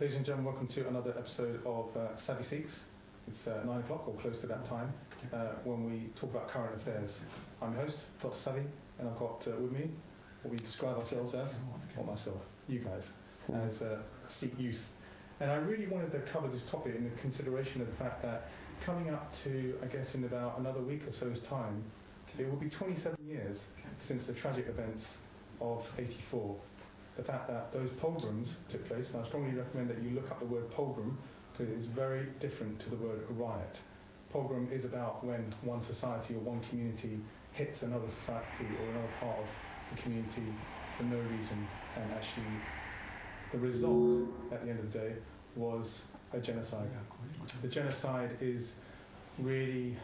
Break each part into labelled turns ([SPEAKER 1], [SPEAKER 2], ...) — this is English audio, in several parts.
[SPEAKER 1] Ladies and gentlemen, welcome to another episode of uh, Savi Seeks. It's uh, 9 o'clock or close to that time uh, when we talk about current affairs. I'm your host, Dr. Savi, and I've got uh, with me what we describe ourselves as, or myself, you guys, as uh, Sikh youth. And I really wanted to cover this topic in consideration of the fact that coming up to, I guess, in about another week or so's time, it will be 27 years since the tragic events of 84. The fact that those pogroms took place, and I strongly recommend that you look up the word pogrom because it is very different to the word riot. Pogrom is about when one society or one community hits another society or another part of the community for no reason, and actually the result at the end of the day was a genocide. The genocide is really,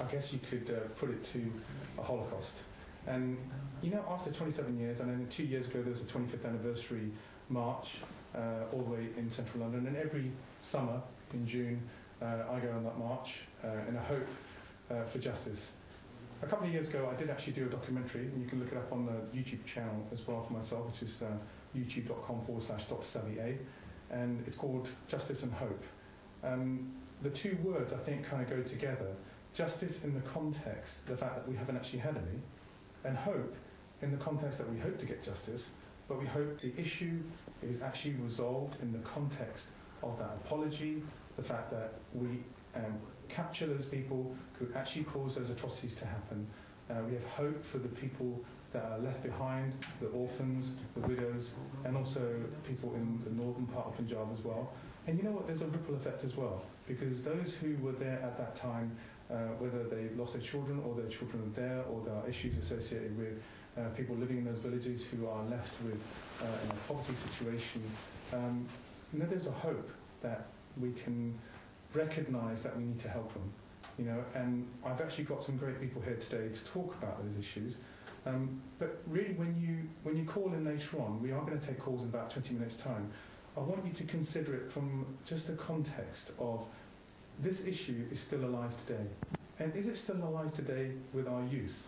[SPEAKER 1] I guess you could uh, put it to a Holocaust. And you know, after 27 years, and then two years ago there was a 25th anniversary march uh, all the way in central London, and every summer in June uh, I go on that march uh, in a hope uh, for justice. A couple of years ago I did actually do a documentary, and you can look it up on the YouTube channel as well for myself, which is uh, youtube.com forward slash A, and it's called Justice and Hope. Um, the two words I think kind of go together. Justice in the context, the fact that we haven't actually had any, and hope in the context that we hope to get justice, but we hope the issue is actually resolved in the context of that apology, the fact that we um, capture those people who actually caused those atrocities to happen. Uh, we have hope for the people that are left behind, the orphans, the widows, and also people in the northern part of Punjab as well. And you know what? There's a ripple effect as well, because those who were there at that time, whether they've lost their children or their children are there, or there are issues associated with uh, people living in those villages who are left with uh, in a poverty situation, um, you know, there's a hope that we can recognise that we need to help them. You know, and I've actually got some great people here today to talk about those issues. Um, but really, when you when you call in later on, we are going to take calls in about 20 minutes' time. I want you to consider it from just the context of this issue is still alive today. And is it still alive today with our youth?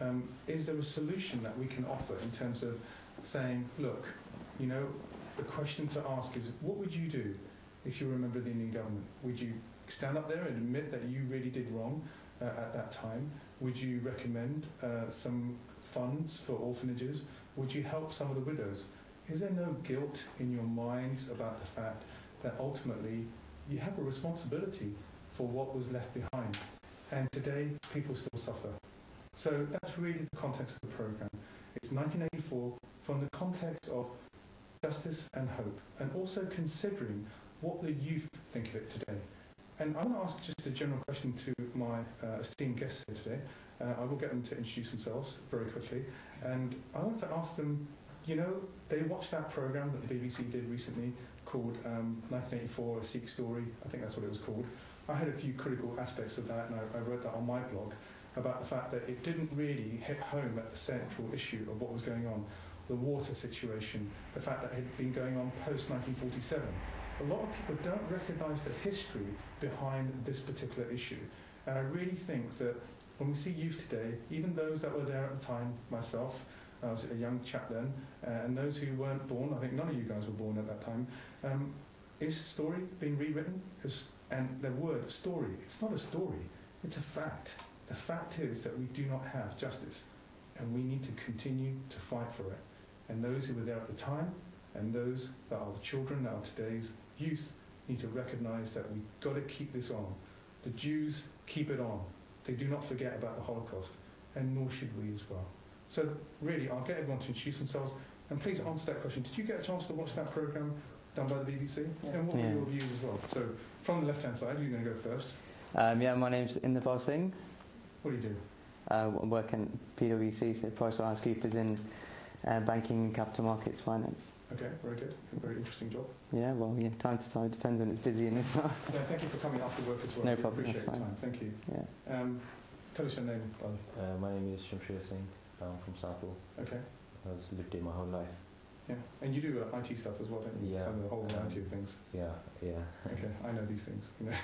[SPEAKER 1] Um, is there a solution that we can offer in terms of saying, look, you know, the question to ask is, what would you do if you were a member of the Indian government? Would you stand up there and admit that you really did wrong uh, at that time? Would you recommend uh, some funds for orphanages? Would you help some of the widows? Is there no guilt in your minds about the fact that ultimately you have a responsibility for what was left behind? And today, people still suffer. So that's really the context of the program. It's 1984 from the context of justice and hope, and also considering what the youth think of it today. And I want to ask just a general question to my uh, esteemed guests here today. Uh, I will get them to introduce themselves very quickly. And I want to ask them, you know, they watched that program that the BBC did recently called um, 1984, A Sikh Story. I think that's what it was called. I had a few critical aspects of that, and I, I wrote that on my blog about the fact that it didn't really hit home at the central issue of what was going on the water situation, the fact that it had been going on post 1947. A lot of people don't recognise the history behind this particular issue. And I really think that when we see youth today, even those that were there at the time, myself, I was a young chap then, uh, and those who weren't born, I think none of you guys were born at that time, um, is story being rewritten? Is, and the word story, it's not a story, it's a fact. The fact is that we do not have justice, and we need to continue to fight for it. And those who were there at the time, and those that are the children, that are today's youth, need to recognise that we've got to keep this on. The Jews keep it on. They do not forget about the Holocaust, and nor should we as well. So really, I'll get everyone to introduce themselves, and please answer that question. Did you get a chance to watch that programme done by the BBC?
[SPEAKER 2] Yeah.
[SPEAKER 1] And what
[SPEAKER 2] Yeah.
[SPEAKER 1] were your views as well? So from the left-hand side, you're going to go first.
[SPEAKER 2] Um, yeah, my name's Inderpal Singh.
[SPEAKER 1] What do you do?
[SPEAKER 2] Uh, I work in PwC, so PricewaterhouseCoopers in uh, banking, capital markets, finance.
[SPEAKER 1] Okay, very good. Very interesting job.
[SPEAKER 2] Yeah, well, yeah, time to time depends when it's busy and it's not.
[SPEAKER 1] Yeah, thank you for coming after work as well.
[SPEAKER 2] No
[SPEAKER 1] We
[SPEAKER 2] problem,
[SPEAKER 1] Appreciate
[SPEAKER 2] that's
[SPEAKER 1] your time. Thank you.
[SPEAKER 2] Yeah.
[SPEAKER 1] Um, tell us your name, brother.
[SPEAKER 3] Uh, my name is Shamsher Singh. I'm from Southall.
[SPEAKER 1] Okay.
[SPEAKER 3] I've lived here my whole life.
[SPEAKER 1] Yeah. And you do uh, IT stuff as well, don't you?
[SPEAKER 3] Yeah.
[SPEAKER 1] And the whole variety of things.
[SPEAKER 3] Yeah, yeah.
[SPEAKER 1] Okay, I know these things. you know.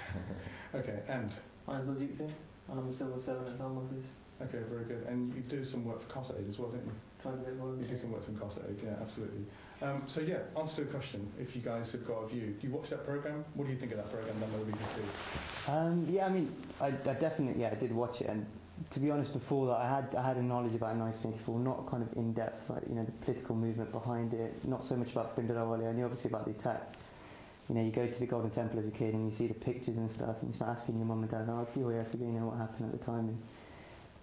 [SPEAKER 1] okay, and
[SPEAKER 4] I'm Lajit Singh, and I'm a civil servant at Home Office.
[SPEAKER 1] okay, very good. And you do some work for Khalsa Aid as well, don't you?
[SPEAKER 2] Try to get
[SPEAKER 1] You do some work for Khalsa Aid, yeah, absolutely. Um, so yeah, answer to a question. If you guys have got a view, do you watch that program? What do you think of that program? Then the BBC.
[SPEAKER 2] Um, yeah, I mean, I, I definitely, yeah, I did watch it, and to be honest, before that, I had I had a knowledge about 1984, not kind of in depth, like you know, the political movement behind it, not so much about Bhindranwale. I knew obviously about the attack. You know, you go to the Golden Temple as a kid and you see the pictures and stuff, and you start asking your mum and dad, "Oh, if you were yesterday, you know what happened at the time." And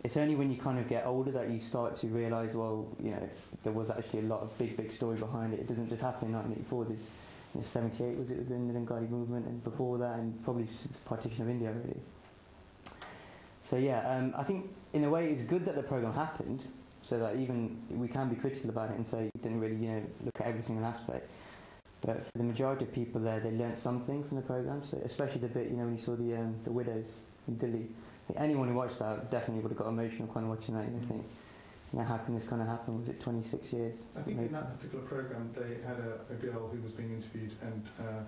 [SPEAKER 2] it's only when you kind of get older that you start to realise, well, you know, there was actually a lot of big, big story behind it. It doesn't just happen in 1984. There's you know, 78 was it within the Bengali movement, and before that, and probably since the partition of India, really. So yeah, um, I think in a way it's good that the program happened, so that even we can be critical about it and say it didn't really, you know, look at every single aspect. But for the majority of people there, they learnt something from the program. So especially the bit, you know, when you saw the um, the widows in Delhi. Anyone who watched that definitely would have got emotional kind of watching that. You know, think, you know, how can this kind of happen? Was it 26 years?
[SPEAKER 1] I think
[SPEAKER 2] Maybe.
[SPEAKER 1] in that particular program they had a, a girl who was being interviewed and uh,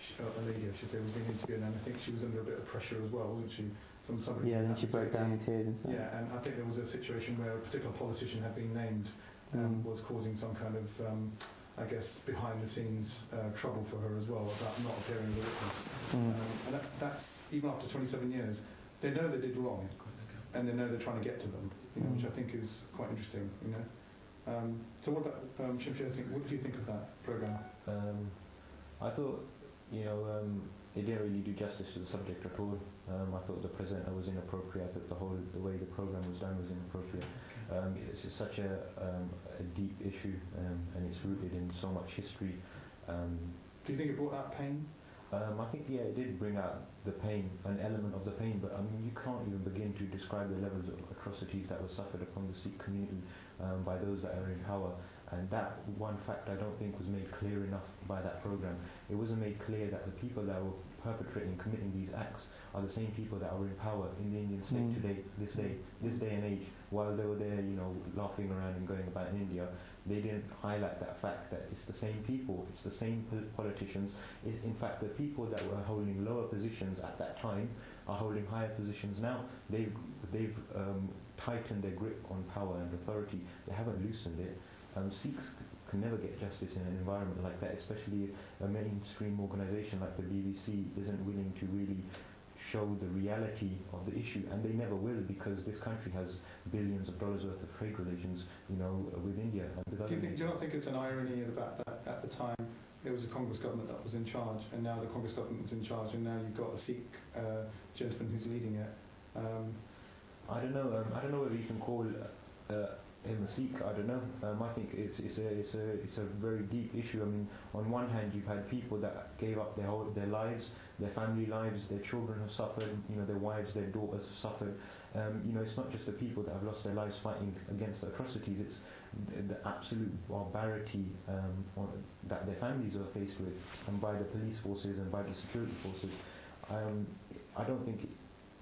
[SPEAKER 1] she, uh, a lady, I should say, was being interviewed and I think she was under a bit of pressure as well, wasn't she? From somebody.
[SPEAKER 2] Yeah,
[SPEAKER 1] who
[SPEAKER 2] then she broke down in tears and stuff.
[SPEAKER 1] Yeah, and I think there was a situation where a particular politician had been named um,
[SPEAKER 2] Mm.
[SPEAKER 1] was causing some kind of, um, I guess, behind the scenes uh, trouble for her as well about not appearing as a witness.
[SPEAKER 2] Mm.
[SPEAKER 1] Um, and that, that's, even after 27 years, they know they did wrong and they know they're trying to get to them, you know, which I
[SPEAKER 2] Mm.
[SPEAKER 1] think is quite interesting, you know. Um, so what about, um, Shamsher, think, what do you think of that programme?
[SPEAKER 3] Um, I thought, you know, it didn't really do justice to the subject at all. Um, I thought the presenter was inappropriate. I thought the whole the way the program was done was inappropriate. Um, it's just such a, um, a deep issue, um, and it's rooted in so much history. Um,
[SPEAKER 1] Do you think it brought out pain?
[SPEAKER 3] um, I think yeah, it did bring out the pain, an element of the pain, but I mean you can't even begin to describe the levels of atrocities that were suffered upon the Sikh community um, by those that are in power. And that one fact I don't think was made clear enough by that program. It wasn't made clear that the people that were perpetrating, committing these acts are the same people that are in power in the Indian state
[SPEAKER 2] Mm.
[SPEAKER 3] today, this day, this day and age. While they were there, you know, laughing around and going about in India, they didn't highlight that fact that it's the same people, it's the same politicians. It's in fact the people that were holding lower positions at that time are holding higher positions now. They've they've um, tightened their grip on power and authority. They haven't loosened it. Um, Sikhs can never get justice in an environment like that, especially if a mainstream organisation like the BBC isn't willing to really show the reality of the issue, and they never will because this country has billions of dollars worth of trade relations, you know, with India. And
[SPEAKER 1] Do you, think, do you not think it's an irony about that at the time it was the Congress government that was in charge and now the Congress government is in charge and now you've got a Sikh uh, gentleman who's leading it? Um,
[SPEAKER 3] I don't know. Um, I don't know whether you can call uh, him a Sikh. I don't know. Um, I think it's it's a it's a it's a very deep issue. I mean, on one hand, you've had people that gave up their whole their lives, their family lives, their children have suffered. You know, their wives, their daughters have suffered. Um, you know, it's not just the people that have lost their lives fighting against atrocities. It's the, the absolute barbarity um, on, that their families are faced with, and by the police forces and by the security forces. Um, I don't think in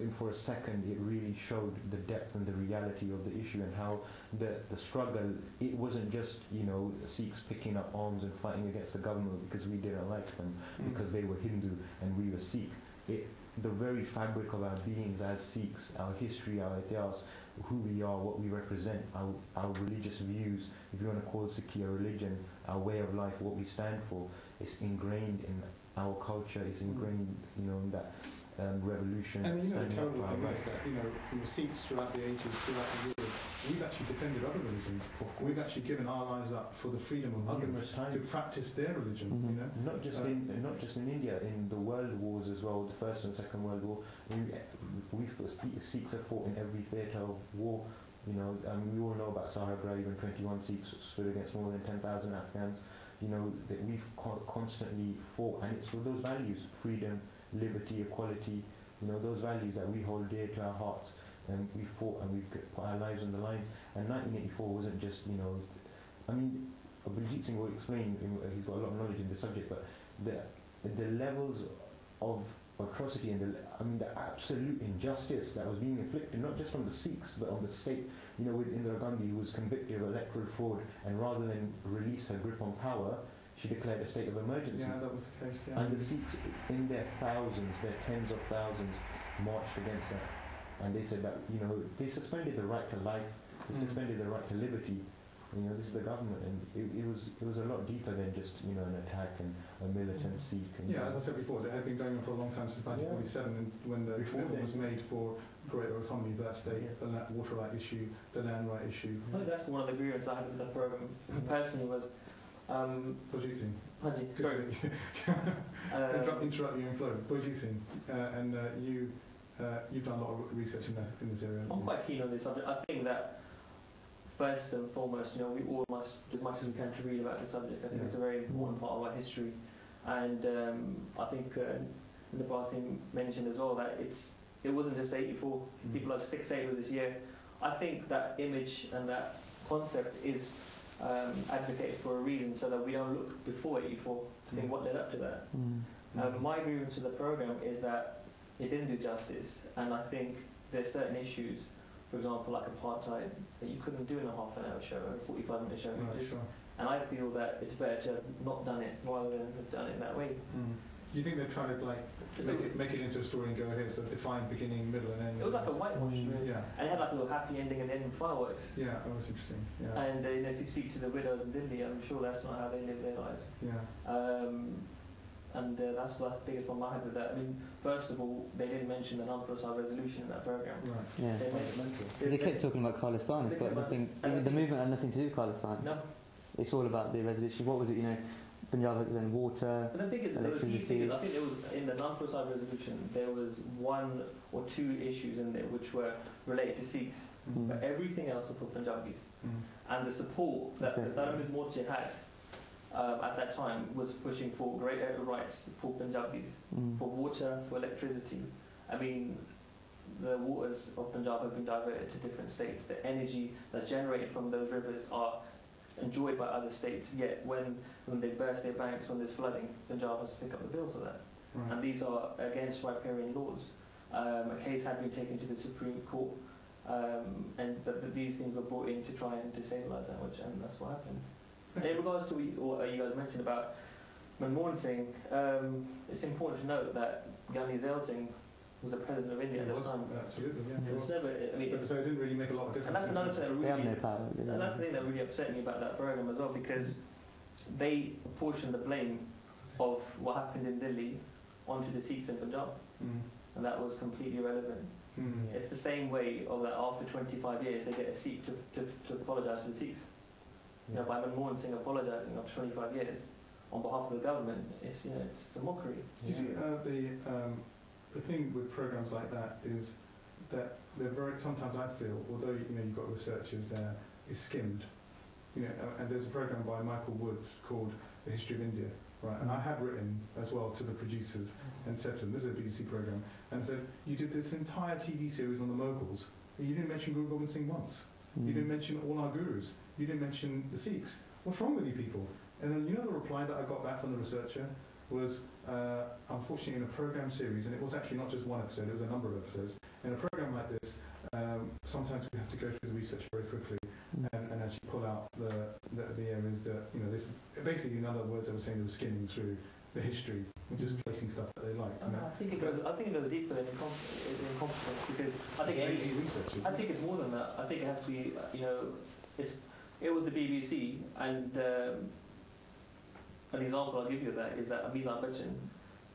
[SPEAKER 3] for a second it really showed the depth and the reality of the issue and how the the struggle it wasn't just you know Sikhs picking up arms and fighting against the government because we didn't like them hmm. because they were Hindu and we were Sikh. It the very fabric of our beings as Sikhs our history our ideas who we are what we represent our, our religious views if you want to call Sikhi a religion our way of life what we stand for is ingrained in our culture it's hmm. ingrained you know in that um, revolution
[SPEAKER 1] and you know, the terrible thing is that, you know, in the Sikhs throughout the ages, throughout the world, we've actually defended other religions. We've actually given our lives up for the freedom of others to practice their religion,
[SPEAKER 2] Mhm.
[SPEAKER 1] you know.
[SPEAKER 3] Not just
[SPEAKER 1] Uh,
[SPEAKER 3] in not just in India, in the world wars as well, the First and Second World War. We we Sikhs have fought in every theatre of war. You know, um, we all know about Saragarhi. Even 21 Sikhs stood against more than 10,000 Afghans. You know that we've co- constantly fought, and it's for those values: freedom, liberty, equality. You know those values that we hold dear to our hearts, and we fought and we've put our lives on the lines. And 1984 wasn't just you know, I mean, Abhijit Singh will explain, he's got a lot of knowledge in the subject, but the the levels of atrocity and the I mean the absolute injustice that was being inflicted not just on the Sikhs but on the state. You know, with Indira Gandhi, who was convicted of electoral fraud, and rather than release her grip on power, she declared a state of emergency.
[SPEAKER 1] Yeah, that was the case. Yeah.
[SPEAKER 3] And the Sikhs, in their thousands, their tens of thousands, marched against that. And they said that, you know, they suspended the right to life, they
[SPEAKER 1] Mm.
[SPEAKER 3] suspended the right to liberty, You know, this is the government, and it, it was it was a lot deeper than just you know an attack and a militant Sikh. And,
[SPEAKER 1] Yeah, as I said before, it had been going on for a long time since 1947, and when the
[SPEAKER 3] Before
[SPEAKER 1] commitment was made for greater autonomy for that state, the la- water right issue, the land right issue.
[SPEAKER 4] I think that's one of the grievances I had with the program personally was, um,
[SPEAKER 1] What do you think?
[SPEAKER 4] Haji, sorry,
[SPEAKER 1] interrupt,
[SPEAKER 4] um,
[SPEAKER 1] interrupt you in flow. What do you think? Uh, and uh, you, uh, you've done a lot of research in, that, in this area.
[SPEAKER 4] I'm quite keen on this subject. I think that first and foremost, you know, we all must, as much as we can, to read about the subject. I think
[SPEAKER 1] Yeah.
[SPEAKER 4] it's a very important part of our history, and um, I think the uh, Nabasim mentioned as well that it's it wasn't just 84.
[SPEAKER 1] Mm.
[SPEAKER 4] People are fixated with this year. I think that image and that concept is um, advocated for a reason, so that we don't look before 84 to think
[SPEAKER 1] Mm.
[SPEAKER 4] what led up to that.
[SPEAKER 2] Mm.
[SPEAKER 4] Um, my grievance with the program is that it didn't do justice, and I think there's certain issues, for example, like apartheid, that you couldn't do in a half an hour show or a 45 minute show.
[SPEAKER 1] Right, sure.
[SPEAKER 4] And I feel that it's better to have not done it rather than have done it that way.
[SPEAKER 1] Mm. Do you think they're trying to like make
[SPEAKER 4] a-
[SPEAKER 1] it, make it into a story and go here, so define beginning, middle, and end?
[SPEAKER 4] It was like a whitewash,
[SPEAKER 2] Mm.
[SPEAKER 4] really.
[SPEAKER 1] yeah,
[SPEAKER 4] And it had like a little happy ending and then fireworks.
[SPEAKER 1] yeah, that was interesting. Yeah,
[SPEAKER 4] And uh, you know, if you speak to the widows in Delhi, I'm sure that's not how they live their lives.
[SPEAKER 1] yeah.
[SPEAKER 4] Um, and uh, that's, that's the biggest problem I had with that. I mean, first of all, they didn't mention the Anandpur resolution in that program.
[SPEAKER 1] Right.
[SPEAKER 2] Yeah.
[SPEAKER 4] They
[SPEAKER 3] Fundamental.
[SPEAKER 2] They kept talking about Khalistan. It's
[SPEAKER 4] They
[SPEAKER 2] got nothing. The movement had nothing to do with Khalistan.
[SPEAKER 4] No,
[SPEAKER 2] It's all about the resolution. What was it? You know, Punjab and water.
[SPEAKER 4] But the thing is, the key
[SPEAKER 2] Electricity.
[SPEAKER 4] thing is, I think there was in the Anandpur Sahib resolution there was one or two issues in there which were related to Sikhs,
[SPEAKER 2] Mm.
[SPEAKER 4] but everything else was for Punjabis.
[SPEAKER 1] Mm.
[SPEAKER 4] And the support that
[SPEAKER 2] Okay.
[SPEAKER 4] that Ahmed Morche had um, at that time was pushing for greater rights for Punjabis,
[SPEAKER 2] Mm.
[SPEAKER 4] for water, for electricity. I mean, the waters of Punjab have been diverted to different states. The energy that's generated from those rivers are enjoyed by other states. Yet when when they burst their banks, when there's flooding, Punjab has to pick up the bill for that.
[SPEAKER 1] Right.
[SPEAKER 4] And these are against riparian laws. Um, a case had been taken to the Supreme Court, um, and but, but these things were brought in to try and destabilise that, which and that's what happened. In regards to what you guys mentioned about Manmohan Singh, um, it's important to note that Giani Zail Singh was the president of India at
[SPEAKER 1] the
[SPEAKER 4] time.
[SPEAKER 1] Absolutely, yeah.
[SPEAKER 2] Yeah.
[SPEAKER 4] It's never. I mean,
[SPEAKER 1] But
[SPEAKER 4] it's,
[SPEAKER 1] so it didn't really make a lot of difference.
[SPEAKER 4] and that's another thing that
[SPEAKER 2] They have
[SPEAKER 4] really
[SPEAKER 2] no power. do they?
[SPEAKER 4] and that's the thing that really upset me about that program as well, because they portioned the blame of what happened in Delhi onto the Sikhs in Punjab,
[SPEAKER 1] Mm.
[SPEAKER 4] and that was completely irrelevant.
[SPEAKER 1] Mm.
[SPEAKER 4] It's the same way of that after 25 years they get a Sikh to, to, to apologise to the Sikhs. You know, by Manmohan Singh apologising after 25 years on behalf of the government, it's you know it's, it's a mockery.
[SPEAKER 1] You see, uh, the um, the thing with programs like that is that they're very. Sometimes I feel, although you know you've got researchers there, is skimmed. You know, and there's a program by Michael Woods called The History of India, right? And I had written as well to the producers and said to them, "This is a BBC program," and said, "You did this entire TV series on the Mughals, but you didn't mention Guru Gobind Singh once. You
[SPEAKER 2] Mm.
[SPEAKER 1] didn't mention all our gurus. You didn't mention the Sikhs. What's wrong with you people? And then you know the reply that I got back from the researcher was, uh, unfortunately, in a program series, and it was actually not just one episode; it was a number of episodes. In a program like this, um, sometimes we have to go through the research very quickly
[SPEAKER 2] Mm.
[SPEAKER 1] and, and actually pull out the, the the areas that you know. This basically, in other words, they were saying they were skimming through the history and just placing stuff that they liked. You know,
[SPEAKER 4] I think it goes. I think it goes deeper than incom- incompetence because I think any,
[SPEAKER 1] research.
[SPEAKER 4] I think it's more than that. I think it has to be, uh, you know, it's, it was the BBC, and um, an example I'll give you of that is that Amitabh Bachchan,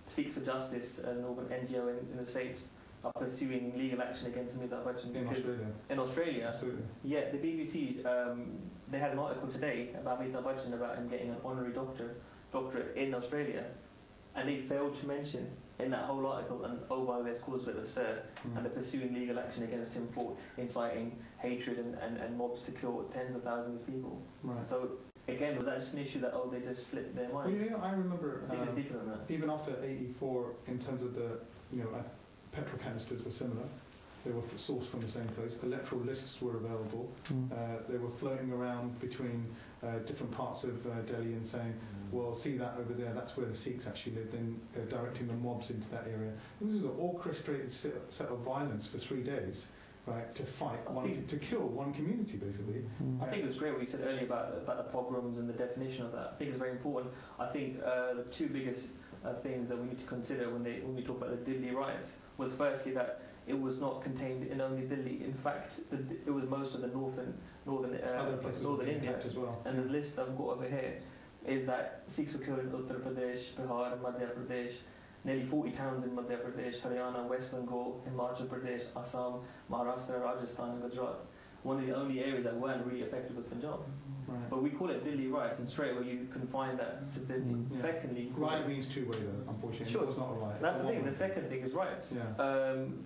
[SPEAKER 4] Sikhs for Justice, an organ- NGO in, in the States, are pursuing legal action against Amitabh Bachchan
[SPEAKER 1] in Australia.
[SPEAKER 4] in Australia,
[SPEAKER 1] Absolutely.
[SPEAKER 4] yeah, the BBC, um, they had an article today about Amitabh Bachchan about him getting an honorary doctor, doctorate in Australia, and they failed to mention in that whole article, and oh by the way, it's caused a bit of a stir,
[SPEAKER 1] Mm.
[SPEAKER 4] and they're pursuing legal action against him for inciting hatred and, and, and mobs to kill tens of thousands of people.
[SPEAKER 1] Right.
[SPEAKER 4] So again, was that just an issue that oh they just slipped their mind?
[SPEAKER 1] you know, I remember.
[SPEAKER 4] I think it's
[SPEAKER 1] um,
[SPEAKER 4] deeper than that.
[SPEAKER 1] even after 84, in terms of the, you know, uh, petrol canisters were similar. They were sourced from the same place. Electoral lists were available.
[SPEAKER 2] Mm.
[SPEAKER 1] Uh, they were floating around between uh, different parts of uh, Delhi and saying, well, see that over there, that's where the Sikhs actually lived, and uh, directing the mobs into that area. This was an orchestrated set set of violence for three days, right, to fight, one, to kill one community, basically.
[SPEAKER 2] Mm.
[SPEAKER 4] I think it was great what you said earlier about about the pogroms and the definition of that. I think it's very important. I think uh, the two biggest uh, things that we need to consider when they when we talk about the Delhi riots was firstly that it was not contained in only Delhi. In fact, the, it was most of the northern northern uh, northern India.
[SPEAKER 1] as well.
[SPEAKER 4] And the list I've got over here is that Sikhs were killed in Uttar Pradesh, Bihar, Madhya Pradesh, nearly 40 towns in Madhya Pradesh, Haryana, West Bengal, Himachal Pradesh, Assam, Maharashtra, Rajasthan, and Gujarat. One of the only areas that weren't really affected was Punjab.
[SPEAKER 1] Right.
[SPEAKER 4] But we call it Delhi riots, and straight away you confine that to Delhi.
[SPEAKER 2] Mm.
[SPEAKER 1] Yeah.
[SPEAKER 4] Secondly,
[SPEAKER 1] Riot means two way though, unfortunately.
[SPEAKER 4] Sure.
[SPEAKER 1] It's not a riot.
[SPEAKER 4] that's the thing. The second thing is riots.
[SPEAKER 1] Yeah.
[SPEAKER 4] Um,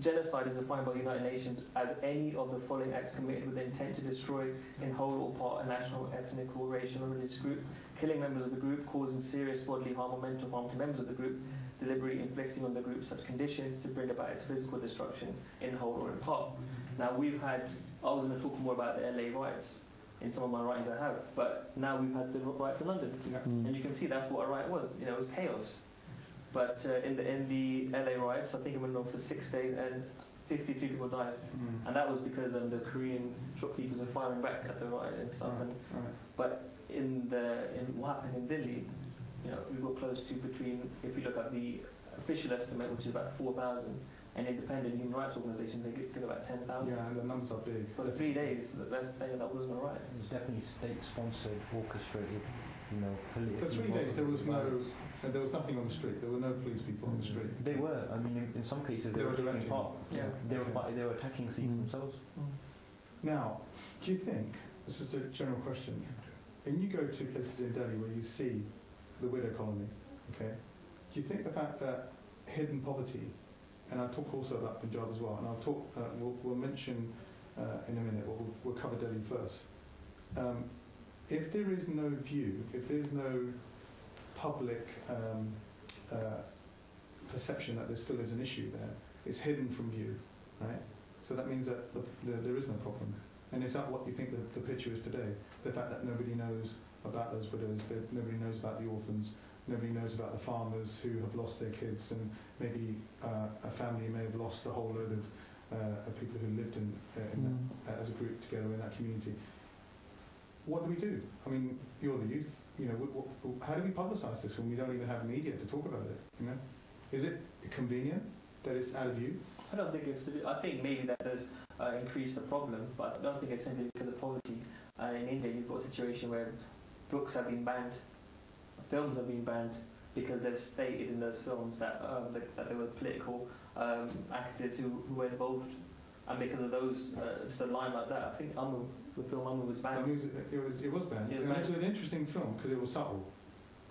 [SPEAKER 4] genocide is defined by the United Nations as any of the following acts committed with the intent to destroy in whole or part a national, ethnic, or racial or religious group, killing members of the group, causing serious bodily harm or mental harm to members of the group, deliberately inflicting on the group such conditions to bring about its physical destruction in whole or in part. Now we've had, I was going to talk more about the LA riots in some of my writings I have, but now we've had the riots in London.
[SPEAKER 1] Yeah.
[SPEAKER 2] Mm.
[SPEAKER 4] And you can see that's what a riot was. You know, it was chaos. But uh, in the in the LA riots, I think it went on for six days, and 53 people died.
[SPEAKER 1] Mm.
[SPEAKER 4] And that was because um, the Korean shopkeepers were firing back at the riot and stuff.
[SPEAKER 1] Right,
[SPEAKER 4] And,
[SPEAKER 1] right.
[SPEAKER 4] but in the in what happened in Delhi, you know, we got close to between, if you look at the official estimate, which is about 4,000, and independent human rights organisations, they give, give about 10,000.
[SPEAKER 1] Yeah, and the numbers are big.
[SPEAKER 4] For the three days, that- that's that wasn't a riot.
[SPEAKER 3] It was definitely state-sponsored, orchestrated, you know, politically.
[SPEAKER 1] For three days there was no, and there was nothing on the street. There were no police people on the street.
[SPEAKER 3] They were. I mean, in, in some cases, they,
[SPEAKER 1] They
[SPEAKER 3] were,
[SPEAKER 1] were
[SPEAKER 3] taking
[SPEAKER 1] directing.
[SPEAKER 3] part.
[SPEAKER 4] Yeah.
[SPEAKER 3] They were
[SPEAKER 1] Okay.
[SPEAKER 3] fight- they were attacking Sikhs
[SPEAKER 2] Mm.
[SPEAKER 3] themselves.
[SPEAKER 1] Now, do you think, this is a general question, when you go to places in Delhi where you see the widow colony, okay, do you think the fact that hidden poverty, and I'll talk also about Punjab as well, and I'll talk, uh, we'll, we'll mention uh, in a minute, we'll, we'll cover Delhi first. Um, if there is no view, if there's no public um, uh, perception that there still is an issue there, it's hidden from view, right? So that means that the, the, there is no problem. And is that what you think the, the picture is today? The fact that nobody knows about those widows, that nobody knows about the orphans, nobody knows about the farmers who have lost their kids, and maybe uh, a family may have lost a whole load of, uh, of people who lived in, uh, in
[SPEAKER 2] Mm.
[SPEAKER 1] that, uh, as a group together in that community. What do we do? I mean, you're the youth. You know, what, what, how do we publicise this when we don't even have media to talk about it? You know, is it convenient that it's out of view?
[SPEAKER 4] I don't think it's. I think maybe that does uh, increase the problem, but I don't think it's simply because of poverty. Uh, in India, you've got a situation where books have been banned, films have been banned because they've stated in those films that um, that, that there were political um, actors who, who were involved, and because of those, uh, it's a line like that. I think Amu, the film Amu was banned.
[SPEAKER 1] it was, it was, it was banned.
[SPEAKER 4] Yeah,
[SPEAKER 1] and it was an interesting film because it was subtle.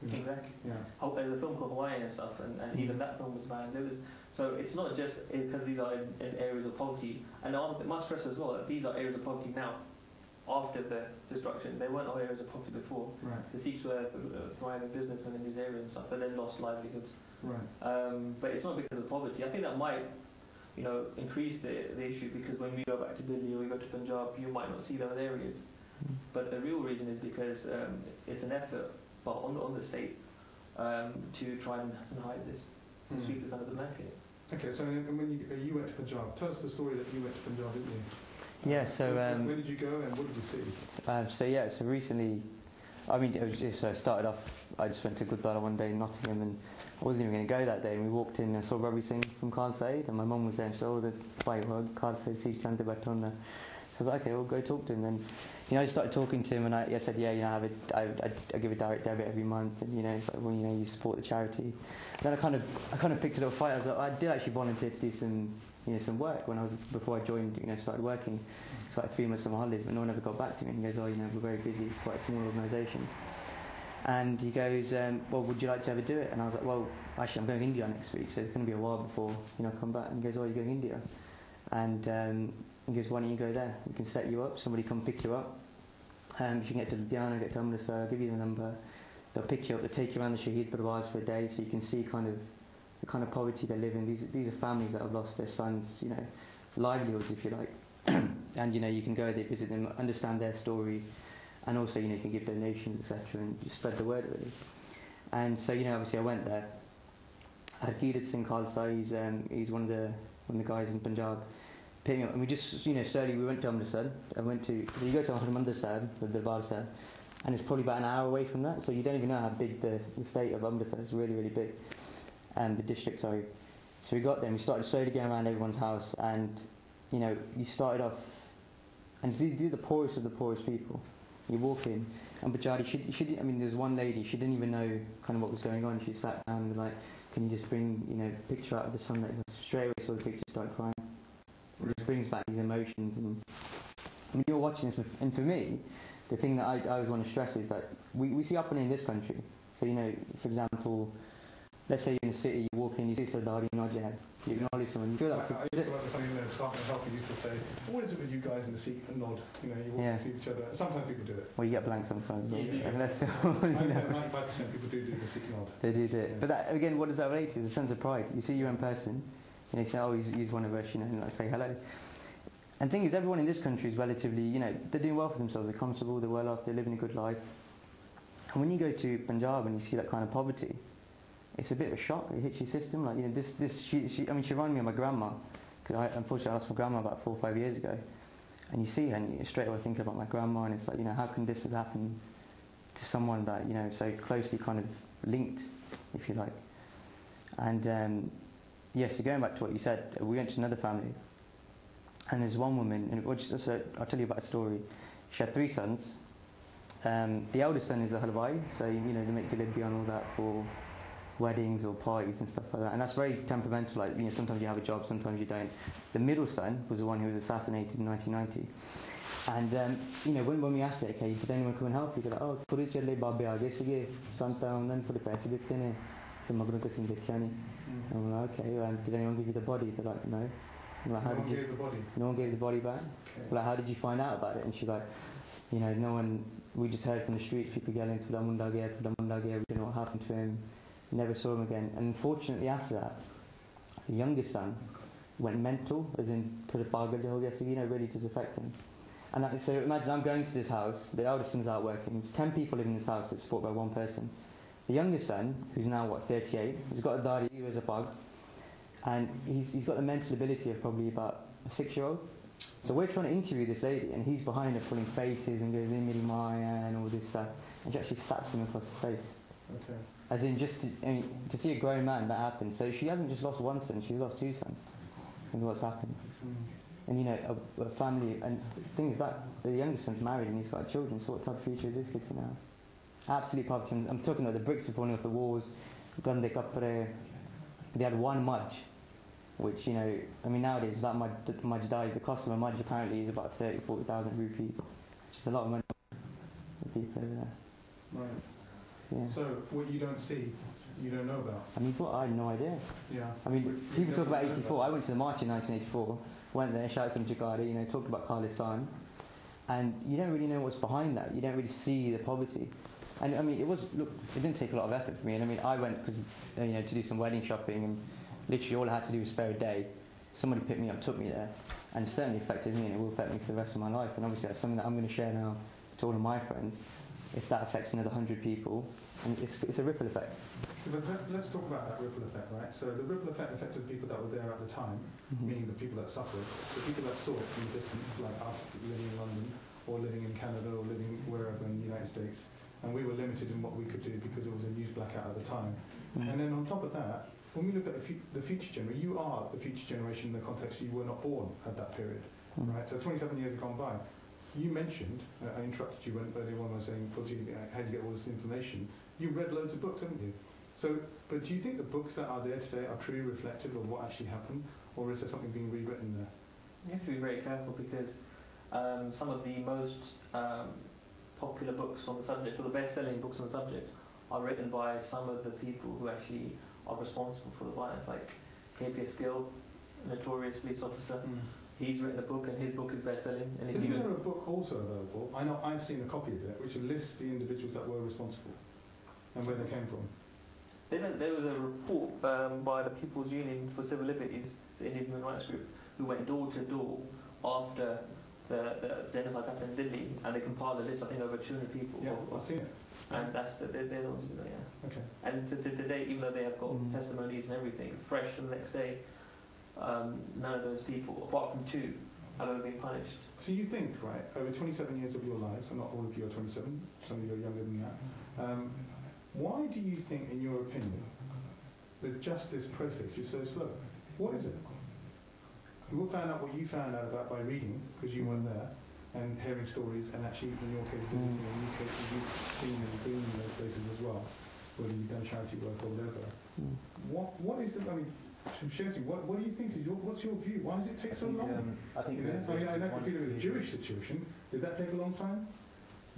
[SPEAKER 1] you know.
[SPEAKER 4] Exactly.
[SPEAKER 1] Yeah.
[SPEAKER 4] There's a film called Hawayein and stuff, and, and even that film was banned. There was so it's not just because these are in, in areas of poverty, and I must stress as well that these are areas of poverty now, after the destruction. They weren't all areas of poverty before.
[SPEAKER 1] Right.
[SPEAKER 4] The Sikhs were th- uh, thriving businessmen in these areas and stuff, but then lost livelihoods.
[SPEAKER 1] Right.
[SPEAKER 4] Um, but it's not because of poverty. I think that might, you know, increase the, the issue because when we go back to Delhi or we go to Punjab, you might not see those areas.
[SPEAKER 2] Mm.
[SPEAKER 4] But the real reason is because um, it's an effort but on, on the state um, to try and, hide this,
[SPEAKER 1] Mm.
[SPEAKER 4] sweep this under the blanket.
[SPEAKER 1] Okay, so and when you, uh, you went to Punjab, tell us the story that you went to Punjab, didn't you?
[SPEAKER 2] Yeah, so,
[SPEAKER 1] When-
[SPEAKER 2] um,
[SPEAKER 1] when did you go and what did you see?
[SPEAKER 2] Uh, so yeah, so recently, I mean, it was just, I started off, I just went to Gurdwara one day in Nottingham and I wasn't even going to go that day and we walked in and saw Ravi Singh from Khalsa Aid and my mum was there and she said, oh, the fight, well, Khalsa Aid Sikh Chante Batona. I was like, okay, we'll go talk to him. And, you know, I started talking to him and I, I said, yeah, you know, I, have a, I, I, give a direct debit every month and, you know, it's like, well, you know, you support the charity. Then I kind of, I kind of picked a little fight. I was like, I did actually volunteer to do some, you know, some work when I was, before I joined, you know, started working. It's like three months of my holiday, but no one ever got back to me. And he goes, oh, you know, we're very busy. It's quite a small organisation. And he goes, um, well, would you like to ever do it? And I was like, well, actually, I'm going to India next week, so it's going to be a while before, you know, I come back. And he goes, oh, you're going to India? And um, he goes, why don't you go there? We can set you up. Somebody come pick you up. Um, if you can get to Ludhiana, get to Amritsar, I'll give you the number. They'll pick you up. They'll take you around the Shahid Parvaz for a day, so you can see kind of the kind of poverty they live in. These these are families that have lost their sons, you know, livelihoods, if you like. and you know, you can go there, visit them, understand their story, and also you know you can give donations, etc., and just spread the word really. And so you know, obviously, I went there. Geerat Singh Khalsa. He's um, he's one of the one of the guys in Punjab. Picked me up, and we just you know slowly we went to Amritsar. I went to so you go to Harmandir the Darbar Sahib, and it's probably about an hour away from that. So you don't even know how big the, the state of Amritsar is. Really, really big, and the district, sorry. So we got there and we started slowly going around everyone's house and, you know, you started off, and these are the poorest of the poorest people. You walk in, and Bajadi, she, she, didn't- I mean, there's one lady, she didn't even know kind of what was going on. She sat down and was like, can you just bring, you know, picture out of the sunlight? Straight away saw the picture, started crying. Brings back these emotions. And when you're watching this, with- and for me, the thing that I, I always want to stress is that we, we see happening in this country. So, you know, for example, let's say you're in a city, you walk in, you see Sardari, you nod your head, you acknowledge someone, you feel
[SPEAKER 1] I,
[SPEAKER 2] that's
[SPEAKER 1] I used to work with something in the Department of Health who used to say, what is it with you guys in the seat and nod? You know, you walk
[SPEAKER 2] Yeah.
[SPEAKER 1] and see each other. Sometimes people do it.
[SPEAKER 2] well, you get blank sometimes.
[SPEAKER 4] Yeah, do.
[SPEAKER 2] Unless,
[SPEAKER 1] I
[SPEAKER 2] you know,
[SPEAKER 1] 95% people do do the seat nod.
[SPEAKER 2] they do do it.
[SPEAKER 1] Yeah.
[SPEAKER 2] But that, again, what does that relate to? It's a sense of pride. You see your own person, you know, say, oh, he's, he's one of us, you know, and like say hello. And thing is, everyone in this country is relatively, you know, they're doing well for themselves, they're comfortable, they're well off, they're living a good life. And when you go to Punjab and you see that kind of poverty, it's a bit of a shock. It hits your system. Like, you know, this, this, she, she I mean, she reminded me of my grandma, because I, unfortunately, I lost my grandma about four or five years ago. And you see her and you straight away think about my grandma, and it's like, you know, how can this have happened to someone that, you know, so closely kind of linked, if you like. And, um, yes, so going back to what you said, we went to another family, and there's one woman, and also, I'll tell you about a story. She had three sons. Um, the eldest son is a halwai, so you know they make jalebi and all that for weddings or parties and stuff like that. And that's very temperamental. Like you know, sometimes you have a job, sometimes you don't. The middle son was the one who was assassinated in 1990. And um, you know, when, when we asked okay, did anyone come and help? You like, oh, put it I guess you get something, then put the back to my brother in Dikiani.
[SPEAKER 1] Mm.
[SPEAKER 2] I'm like, okay, did anyone give you the body? They're like, no. I'm like, how
[SPEAKER 1] no
[SPEAKER 2] did you? No one gave the body back.
[SPEAKER 1] Okay.
[SPEAKER 2] Like, how did you find out about it? And she's like, you know, no one. We just heard from the streets people yelling, "Tulamunda gaya, Tulamunda gaya." We didn't know what happened to him. Never saw him again. And unfortunately, after that, the youngest son went mental, as in to the pagal you know, really just him. And I, so imagine I'm going to this house, the eldest son's out working, there's 10 people living in this house, it's supported by one person. The youngest son, who's now, what, 38, he's got a dari, he was a pug, and he's, he's got the mental ability of probably about a six-year-old. So we're trying to interview this lady, and he's behind her pulling faces and goes, Imiri Maya, and all this stuff. And she actually slaps him across the face.
[SPEAKER 1] Okay.
[SPEAKER 2] As in, just to, I mean, to see a grown man, that happen. So she hasn't just lost one son, she's lost two sons. And what's happened.
[SPEAKER 1] Mm.
[SPEAKER 2] And you know, a, a family, and things like the youngest son's married and he's got children, so what type of future is this kid to have? Absolute poverty. I'm, talking about the bricks are falling off the walls, gande kapre. They had one mudge, which, you know, I mean, nowadays that mudge, mudge dies. The cost of a mudge apparently is about 30, 40,000 rupees, which is a lot of money for people over there.
[SPEAKER 1] Right.
[SPEAKER 2] So, yeah.
[SPEAKER 1] So what you don't see, you don't know about.
[SPEAKER 2] I mean, what? I had no idea.
[SPEAKER 1] Yeah.
[SPEAKER 2] I mean,
[SPEAKER 1] You
[SPEAKER 2] people talk about
[SPEAKER 1] know
[SPEAKER 2] 84. I went to the march in 1984, went there, shouted some jaikara, you know, talked about Khalistan, and you don't really know what's behind that. You don't really see the poverty. And I mean, it was look, it didn't take a lot of effort for me. And I mean, I went because you know to do some wedding shopping, and literally all I had to do was spare a day. Somebody picked me up, took me there, and it certainly affected me, and it will affect me for the rest of my life. And obviously, that's something that I'm going to share now to all of my friends. If that affects another hundred people, and it's, it's a ripple effect.
[SPEAKER 1] Let's talk about that ripple effect, right? So the ripple effect affected the people that were there at the time,
[SPEAKER 2] Mhm.
[SPEAKER 1] meaning the people that suffered, the people that saw it from a distance, like us living in London or living in Canada or living wherever in the United States, and we were limited in what we could do because it was a news blackout at the time.
[SPEAKER 2] Mhm.
[SPEAKER 1] And then on top of that, when we look at the, fu- the future generation, you are the future generation in the context you were not born at that period,
[SPEAKER 2] Mhm.
[SPEAKER 1] right? So 27 years have gone by. You mentioned, uh, I interrupted you when earlier on I was saying, "Well, gee, how do you get all this information? You read loads of books, haven't you? So, but do you think the books that are there today are truly reflective of what actually happened, or is there something being rewritten there?
[SPEAKER 4] You have to be very careful because um, some of the most um, popular books on the subject, or the best-selling books on the subject, are written by some of the people who actually are responsible for the violence, like KPS Gill, notorious police officer. He's written a book, and his book is best-selling. And it's
[SPEAKER 1] Isn't
[SPEAKER 4] even
[SPEAKER 1] there a book also available? I know I've seen a copy of it, which lists the individuals that were responsible and where they came from.
[SPEAKER 4] There's a, there was a report um, by the People's Union for Civil Liberties, the Indian Human Rights Group, who went door to door after the, the genocide happened in Delhi, and they compiled a list, I think, over 200 people.
[SPEAKER 1] Yeah, I've seen it.
[SPEAKER 4] and that's the, they're, they're the ones who know, yeah.
[SPEAKER 1] Okay.
[SPEAKER 4] And to, to today, even though they have got
[SPEAKER 2] Mm.
[SPEAKER 4] testimonies and everything, fresh from the next day, um, none of those people, apart from two, have ever been punished.
[SPEAKER 1] So you think, right, over 27 years of your lives, and not all of you are 27, some of you are younger than that, um, why do you think, in your opinion, the justice process is so slow. What is it? We found out what you found out about by reading, because you weren't there, and hearing stories, and actually, in your case, visiting,
[SPEAKER 2] Mm.
[SPEAKER 1] and you case, you've been and been in those places as well, whether you've done charity work or whatever.
[SPEAKER 2] Mm.
[SPEAKER 1] What, what is the, I mean, Shamsi, what, what do you think is your, what's your view? Why does it take
[SPEAKER 3] I
[SPEAKER 1] so
[SPEAKER 3] think,
[SPEAKER 1] long?
[SPEAKER 3] um, I think
[SPEAKER 1] You know,
[SPEAKER 3] the-
[SPEAKER 1] I mean, I know
[SPEAKER 3] one-
[SPEAKER 1] if you look the Jewish situation, did that take a long time?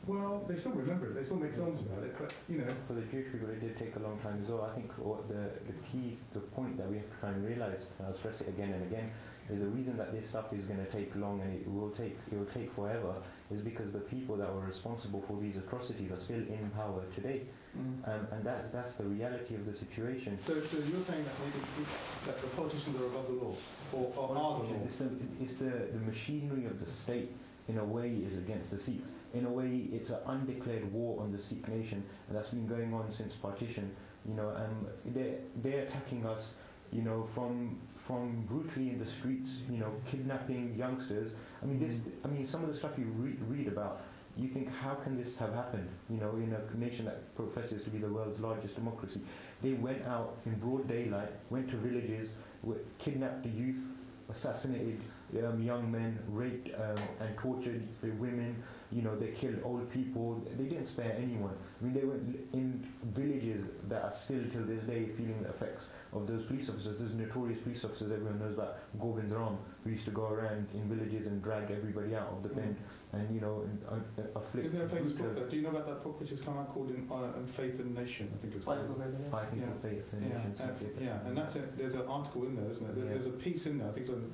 [SPEAKER 1] Well, they still remember it, they still make films about it, but, you know,
[SPEAKER 3] For the Jewish people, it did take a long time as well. I think what the, the key, the point that we have to try and realise, and I'll stress it again and again, is the reason that this stuff is going to take long and it will take, it will take forever, is because the people that were responsible for these atrocities are still in power today. Um, and that's, that's the reality of the situation.
[SPEAKER 1] so, so you're saying that maybe, that the politicians are above the law, or, or are the law?
[SPEAKER 3] It's the, it's the, the machinery of the state in a way is against the Sikhs. In a way, it's an undeclared war on the Sikh nation, and that's been going on since partition. You know, and they're, they're attacking us, you know, from from brutally in the streets, you know, kidnapping youngsters. I mean, this. I mean, some of the stuff you re- read about, you think, how can this have happened? You know, in a nation that professes to be the world's largest democracy, they went out in broad daylight, went to villages, kidnapped the youth, assassinated um, young men, raped um, and tortured the women. You know, they killed old people. They didn't spare anyone. I mean, they went in villages that are still till this day feeling the effects of those police officers. Those notorious police officers everyone knows about, Govind Ram, who used to go around in villages and drag everybody out of the pen and, you know, and, uh, afflict.
[SPEAKER 1] Isn't there a famous book,
[SPEAKER 3] brutal-
[SPEAKER 1] do you know about that book which has come out called in, uh, in Faith and Nation, I think it's called?
[SPEAKER 4] do we?
[SPEAKER 3] I think
[SPEAKER 1] Yeah.
[SPEAKER 3] the faith and
[SPEAKER 1] Yeah,
[SPEAKER 3] nations
[SPEAKER 1] uh, yeah, and that's a, there's an article in there, isn't there? There-
[SPEAKER 3] Yeah.
[SPEAKER 1] There's a piece in there, I think it's on,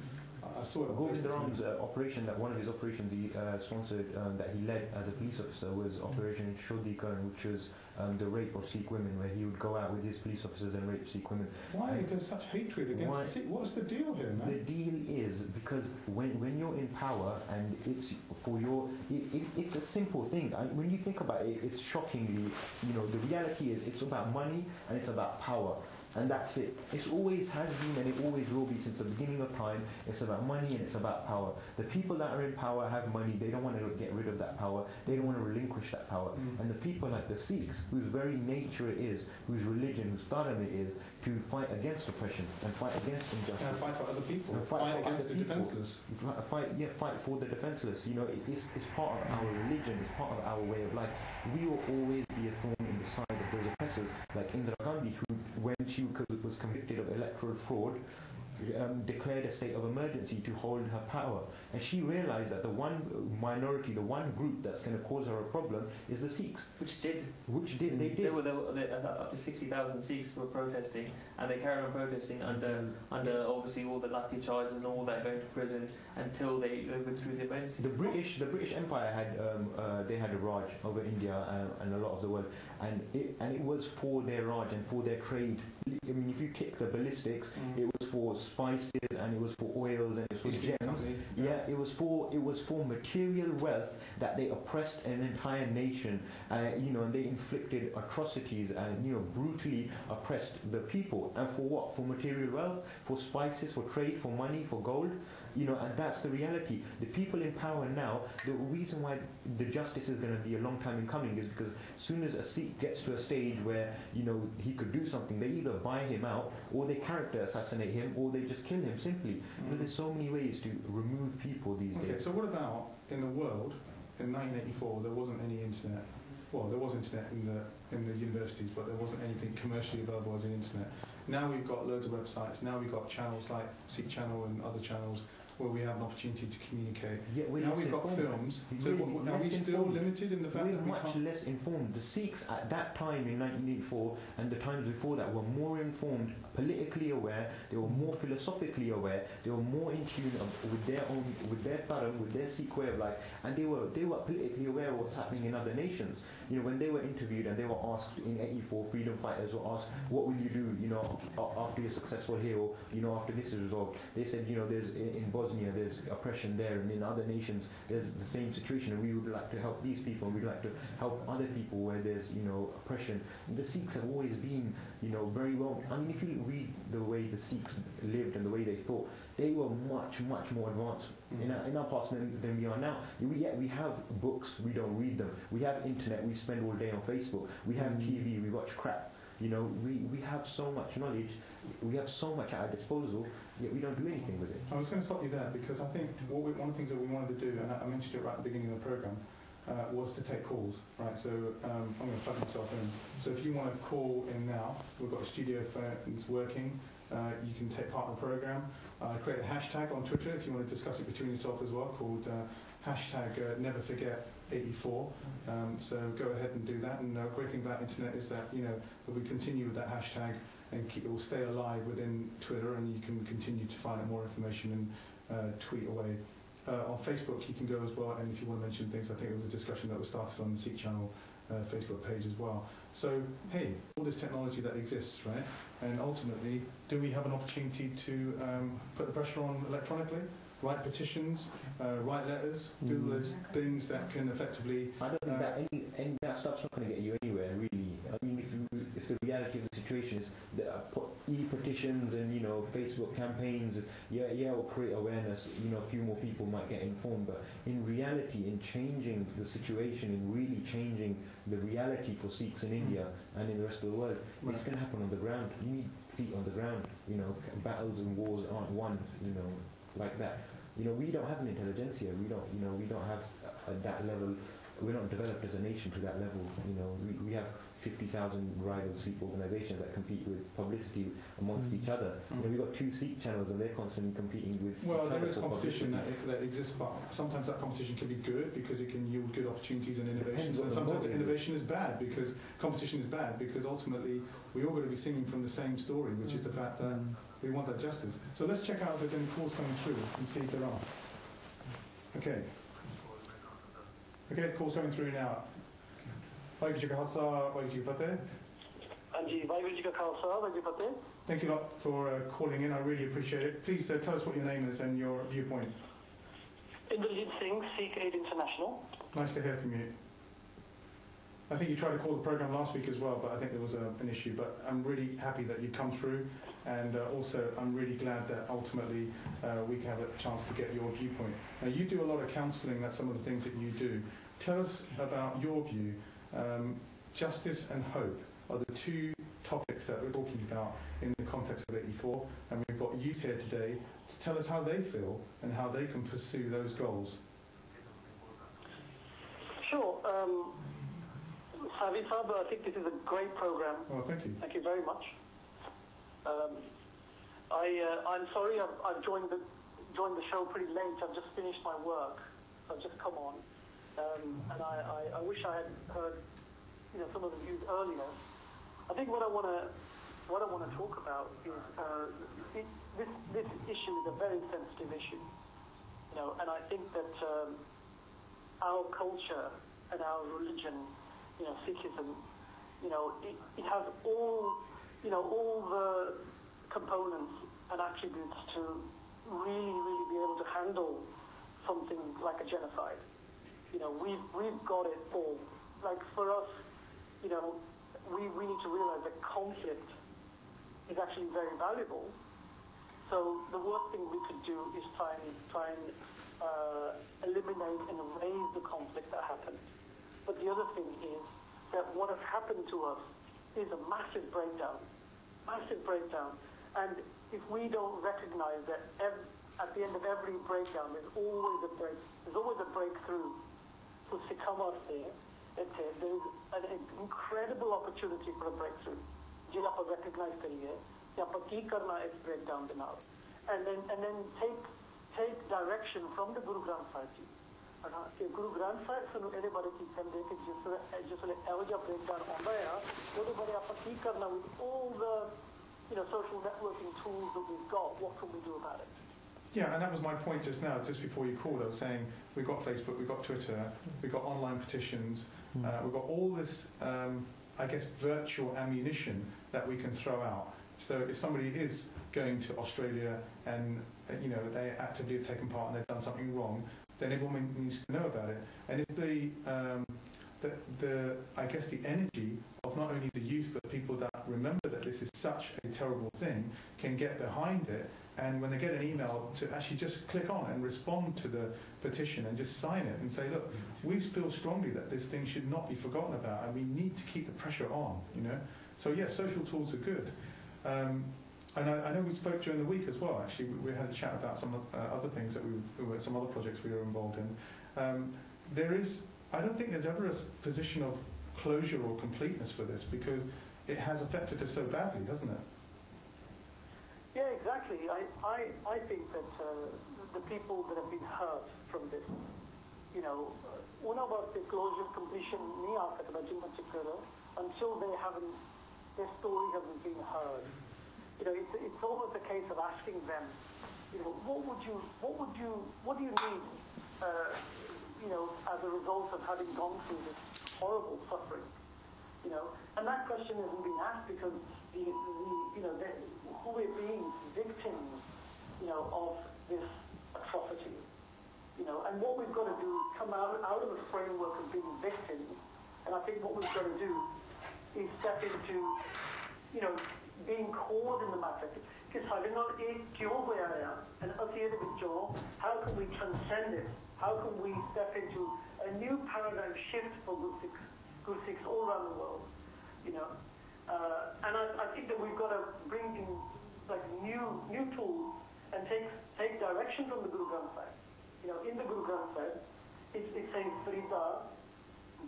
[SPEAKER 1] I- saw it on
[SPEAKER 3] Govind uh, operation, that one of his operations he uh, sponsored, um, that he led as a police officer, was Operation Shodhikaran, which was um, the rape of Sikh women, where he would go out with his police officers and rape Sikh women.
[SPEAKER 1] Why is there such hatred against
[SPEAKER 3] Why-
[SPEAKER 1] the Sikh? What's the deal here, man?
[SPEAKER 3] The deal is because when, when you're in power and it's for your, it, it, it's a simple thing. I, when you think about it, it's shockingly, you know, the reality is it's about money and it's about power. And that's it. It's always has been and it always will be since the beginning of time. It's about money and it's about power. The people that are in power have money. They don't want to get rid of that power. They don't want to relinquish that power.
[SPEAKER 1] Mm.
[SPEAKER 3] And the people like the Sikhs, whose very nature it is, whose religion, whose dharma it is, to fight against oppression and fight against injustice.
[SPEAKER 1] And fight for other people,
[SPEAKER 3] And fight
[SPEAKER 1] fight, against the
[SPEAKER 3] people.
[SPEAKER 1] defenceless.
[SPEAKER 3] Fight, yeah, fight for the defenseless. You know, it's, it's part of our religion. It's part of our way of life. We will always be a thorn side of those oppressors, like Indira Gandhi, who, when she was convicted of electoral fraud, um, declared a state of emergency to hold her power. And she realized that the one minority, the one group that's going to cause her a problem is the Sikhs,
[SPEAKER 4] Which did.
[SPEAKER 3] which did they did.
[SPEAKER 4] were, they were, they, uh, up to 60,000 Sikhs were protesting, and they carried on protesting under, under obviously all the lathi charges and all that, going to prison until they they withdrew the emergency.
[SPEAKER 3] The British, the British Empire had, um, uh, they had a Raj over India uh, and a lot of the world, and it, and it was for their Raj and for their trade. I mean, if you kick the ballistics,
[SPEAKER 1] Mm.
[SPEAKER 3] it was for spices and it was for oils and it was for gems.
[SPEAKER 1] Company.
[SPEAKER 3] Yeah, it was for it was for material wealth that they oppressed an entire nation, uh, you know, and they inflicted atrocities and you know brutally oppressed the people. And for what? For material wealth, for spices, for trade, for money, for gold. You know, and that's the reality. The people in power now, the reason why the justice is going to be a long time in coming is because as soon as a Sikh gets to a stage where, you know, he could do something, they either buy him out or they character assassinate him or they just kill him simply. You know, there's so many ways to remove people these
[SPEAKER 1] Okay,
[SPEAKER 3] days.
[SPEAKER 1] Okay, so what about in the world, in 1984, there wasn't any internet. Well, there was internet in the in the universities, but there wasn't anything commercially available as the internet. Now we've got loads of websites. Now we've got channels like Sikh Channel and other channels where we have an opportunity to communicate.
[SPEAKER 3] Yeah,
[SPEAKER 1] now we've got
[SPEAKER 3] informed.
[SPEAKER 1] films. So
[SPEAKER 3] really
[SPEAKER 1] what, are we still
[SPEAKER 3] informed.
[SPEAKER 1] limited in the fact
[SPEAKER 3] we're
[SPEAKER 1] that we
[SPEAKER 3] much
[SPEAKER 1] can't?
[SPEAKER 3] less informed. The Sikhs at that time in 1984 and the times before that were more informed, politically aware. They were more philosophically aware. They were more in tune with their own, with their pattern, with their Sikh way of life, and they were they were politically aware of what's happening in other nations. You know, when they were interviewed and they were asked in 84, freedom fighters were asked, "What will you do? You know, after you're successful here, or you know, after this is resolved?" They said, "You know, there's in Bosnia, there's oppression there, and in other nations, there's the same situation, and we would like to help these people. We'd like to help other people where there's, you know, oppression." The Sikhs have always been, you know, very well. I mean, if you read the way the Sikhs lived and the way they thought, they were much, much more advanced in our, in our past than, than we are now. We, yet we have books, we don't read them. We have internet, we spend all day on Facebook. We have
[SPEAKER 1] Mm.
[SPEAKER 3] TV, we watch crap. You know, we, we have so much knowledge, we have so much at our disposal, yet we don't do anything with it.
[SPEAKER 1] I was going to stop you there because I think what we, one of the things that we wanted to do, and I I mentioned it right at the beginning of the program, uh, was to take calls, right? So um, I'm going to plug myself in. So if you want to call in now, we've got a studio phone working. Uh, you can take part in the program. Uh, create a hashtag on Twitter if you want to discuss it between yourself as well, called uh, hashtag uh, Never Forget 84. Um, so go ahead and do that. And the great thing about internet is that you know that we continue with that hashtag and keep, it will stay alive within Twitter, and you can continue to find out more information and uh, tweet away. Uh, on Facebook, you can go as well, and if you want to mention things, I think it was a discussion that was started on the Sikh Channel uh, Facebook page as well. So, hey, all this technology that exists, right? And ultimately, do we have an opportunity to um, put the pressure on electronically? Write petitions, uh, write letters, do
[SPEAKER 2] Mm.
[SPEAKER 1] those things that can effectively.
[SPEAKER 3] I don't think
[SPEAKER 1] Uh,
[SPEAKER 3] that any, any that stuff's not going to get you anywhere, really. I mean, if, you, if the reality of the situation is that uh, e-petitions and you know Facebook campaigns, yeah, yeah, will create awareness. You know, a few more people might get informed, but in reality, in changing the situation, in really changing the reality for Sikhs in India and in the rest of the world, it's going to happen on the ground. You need feet on the ground. You know, battles and wars aren't won. You know, like that. You know, we don't have an intelligentsia. We don't. You know, we don't have uh, that level. We're not developed as a nation to that level. You know, we, we have 50,000 rival Sikh organizations that compete with publicity amongst
[SPEAKER 2] Mm.
[SPEAKER 3] each other. You know, we've got two Sikh channels and they're constantly competing with
[SPEAKER 1] Well,
[SPEAKER 3] each
[SPEAKER 1] there
[SPEAKER 3] other
[SPEAKER 1] is
[SPEAKER 3] for
[SPEAKER 1] competition that, that exists, but sometimes that competition can be good because it can yield good opportunities and innovations, and sometimes innovation is bad because competition is bad because ultimately we all got to be singing from the same story, which is the fact that
[SPEAKER 2] Um,
[SPEAKER 1] we want that justice. So let's check out if there's any calls coming through and see if there are. Okay. Okay, calls coming through now. Waheguru ji ਕਾ ਖਾਲਸਾ ਵਾਹਿਗੁਰੂ ਜੀ ਕੀ ਫਤਿਹ
[SPEAKER 5] ਹਾਂਜੀ ਵਾਹਿਗੁਰੂ ਜੀ ਕਾ ਖਾਲਸਾ ਵਾਹਿਗੁਰੂ ਜੀ ਕੀ ਫਤਿਹ
[SPEAKER 1] Thank you a lot for uh, calling in. I really appreciate it. Please uh, tell us what your name is and your viewpoint.
[SPEAKER 5] Inderjit Singh Seek Aid International
[SPEAKER 1] Nice to hear from you. I think you tried to call the program last week as well, but I think there was a, an issue. But I'm really happy that you come through, and uh, also I'm really glad that ultimately uh, we can have a chance to get your viewpoint. Now you do a lot of counselling. That's some of the things that you do. Tell us about your view. um, justice and hope are the two topics that we're talking about in the context of 84, and we've got youth here today to tell us how they feel and how they can pursue those goals.
[SPEAKER 5] Sure. Um, Savi I think this is a great program.
[SPEAKER 1] Well, thank you.
[SPEAKER 5] Thank you very much. Um, I, uh, I'm sorry I've, I've joined, the, joined the show pretty late. I've just finished my work. I've just come on. Um, and I, I, I wish I had heard you know, some of the views earlier. I think what I want to what I want to talk about is uh, it, this, this issue is a very sensitive issue. You know, and I think that um, our culture and our religion, you know, Sikhism, you know, it, it has all, you know, all the components and attributes to really, really be able to handle something like a genocide. You know, we've, we've got it all. Like for us, you know, we, we need to realize that conflict is actually very valuable. So the worst thing we could do is try and, try and uh, eliminate and erase the conflict that happened. But the other thing is that what has happened to us is a massive breakdown, massive breakdown. And if we don't recognize that ev- at the end of every breakdown, there's always a break, there's always a breakthrough to succumb us there, ਇੱਥੇ there's an incredible opportunity for a breakthrough ਜੇ ਆਪਾਂ recognize ਕਰੀਏ ਕਿ ਆਪਾਂ ਕੀ ਕਰਨਾ ਇਸ breakdown ਦੇ ਨਾਲ and then and then take take direction from the Guru Granth Sahib ji ਹਨਾ ਕਿ ਗੁਰੂ ਗ੍ਰੰਥ ਸਾਹਿਬ ਸਾਨੂੰ ਇਹਦੇ ਬਾਰੇ ਕੀ ਕਹਿੰਦੇ ਕਿ ਜਿਸ ਵੇਲੇ ਜਿਸ ਵੇਲੇ ਇਹੋ ਜਿਹਾ breakdown ਆਉਂਦਾ ਆ ਉਹਦੇ ਬਾਰੇ ਆਪਾਂ ਕੀ ਕਰਨਾ with all the you know social networking tools that we've got what can we do about it
[SPEAKER 1] yeah, and that was my point just now, just before you called. I was saying we've got Facebook, we've got Twitter, we've got online petitions,
[SPEAKER 2] Hmm.
[SPEAKER 1] uh, we've got all this, um, I guess, virtual ammunition that we can throw out. So if somebody is going to Australia and uh, you know they actively have taken part and they've done something wrong, then everyone needs to know about it. And if the, um, the, the I guess the energy of not only the youth but people that remember that this is such a terrible thing can get behind it and when they get an email to actually just click on and respond to the petition and just sign it and say, look, we feel strongly that this thing should not be forgotten about and we need to keep the pressure on, you know. So yes, social tools are good. Um, and I, I know we spoke during the week as well. Actually, we, we had a chat about some uh, other things that we, we were, some other projects we were involved in. Um, there is, I don't think there's ever a position of closure or completeness for this because it has affected us so badly, doesn't it?
[SPEAKER 5] Exactly. I, I, I think that uh, the people that have been hurt from this, you know, one bar the closure completion नहीं until they haven't, their story hasn't been heard. You know, it's, it's almost a case of asking them, you know, what would you, what would you, what do you need, uh, you know, as a result of having gone through this horrible suffering? You know, and that question hasn't been asked because the, the you know, they who were being victims, you know, of this atrocity. You know, and what we've got to do is come out, out of the framework of being victims, and I think what we've got to do is step into, you know, being called in the matter. Because I Kyogoyaya, and Asiyadavicho, how can we transcend it? How can we step into a new paradigm shift for Gusiks, Gusiks all around the world? You know, uh, and I, I think that we've got to bring in like new new tools and take take direction from the Guru Granth Sahib you know in the Guru Granth Sahib it's, it's saying Farida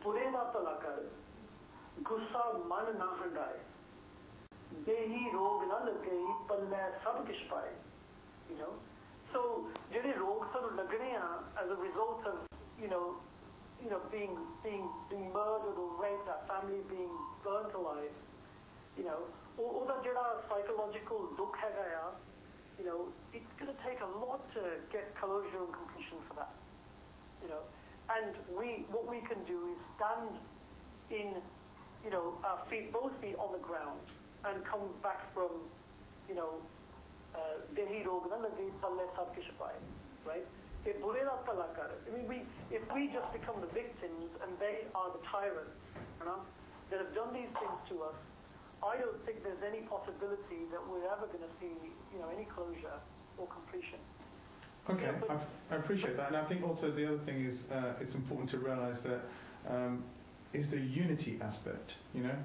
[SPEAKER 5] ਬੁਰੇ ਦਾ ਭਲਾ ਕਰ ਗੁੱਸਾ ਮਨ ਨਾ ਹੰਡਾਏ ਦੇਹੀ ਰੋਗ ਨਾ ਲੱਗੇ ਪੱਲੇ ਸਭ ਕਿਛ ਪਾਏ you know so ਜਿਹੜੇ ਰੋਗ ਸਾਨੂੰ ਲੱਗਣੇ ਆ as a result of you know you know being being being murdered or raped our family being burnt alive you know ਉਹ- ਉਹਦਾ ਜਿਹੜਾ psychological ਦੁੱਖ ਹੈਗਾ ਆ you know it's going to take a lot to get closure and completion for that you know and we what we can do is stand in you know our feet both feet on the ground and come back from, you know, dehi rog na lage palle sab kish paaye, right? If bure da pala kar. I mean, we, if we just become the victims and they are the tyrants, you know, that have done these things to us, I don't think there's any possibility that we're ever going to see, you know, any closure or completion.
[SPEAKER 1] Okay,
[SPEAKER 5] Yeah,
[SPEAKER 1] I, I appreciate that, and I think also the other thing is uh, it's important to realise that um, is the unity aspect, you know.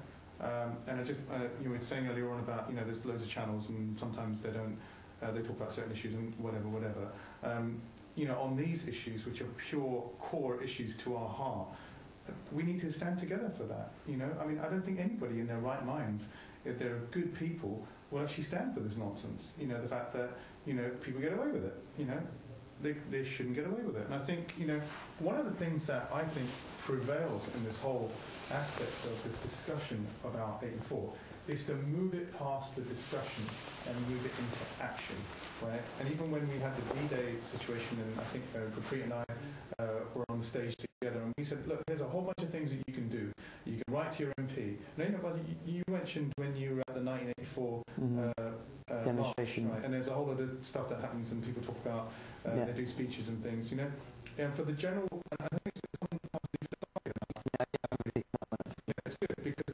[SPEAKER 1] Um, and I just uh, you were saying earlier on about you know there's loads of channels and sometimes they don't uh, they talk about certain issues and whatever whatever. Um, you know on these issues which are pure core issues to our heart, we need to stand together for that. You know I mean I don't think anybody in their right minds, if they're good people, will actually stand for this nonsense. You know the fact that you know people get away with it. You know they, they shouldn't get away with it. And I think, you know, one of the things that I think prevails in this whole aspect of this discussion about 84 is to move it past the discussion and move it into action, right? And even when we had the D-Day situation, and I think uh, Gurpreet and I uh, were on the stage together, and we said, look, there's a whole bunch of things that you can do. You can write to your MP. Now, you, know, you mentioned when you were at the 1984
[SPEAKER 2] Mhm.
[SPEAKER 1] uh, uh,
[SPEAKER 2] Demonstration.
[SPEAKER 1] march, right? And there's a whole lot of stuff that happens, and people talk about uh,
[SPEAKER 2] Yeah.
[SPEAKER 1] they do speeches and things, you know. And for the general, I think it's someone possibly yeah, it's good because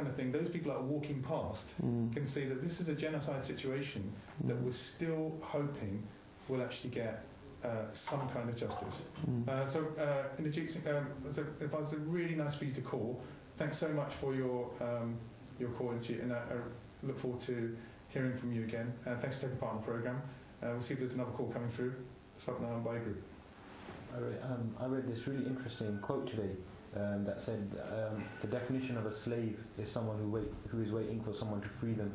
[SPEAKER 1] kind of thing, those people that are walking past
[SPEAKER 2] Mm.
[SPEAKER 1] can see that this is a genocide situation that
[SPEAKER 2] Mm.
[SPEAKER 1] we're still hoping will actually get uh, some kind of justice.
[SPEAKER 2] Mm.
[SPEAKER 1] Uh, so, uh, Inderjeet um, it was a- it was really nice for you to call. Thanks so much for your um, your call, Inderjeet, and I, I look forward to hearing from you again. Uh, thanks for taking part in the programme. Uh, we'll see if there's another call coming through. Satnam by group.
[SPEAKER 3] I read, um, I read this really interesting quote today um, that said um, the definition of a slave is someone who wait who is waiting for someone to free them.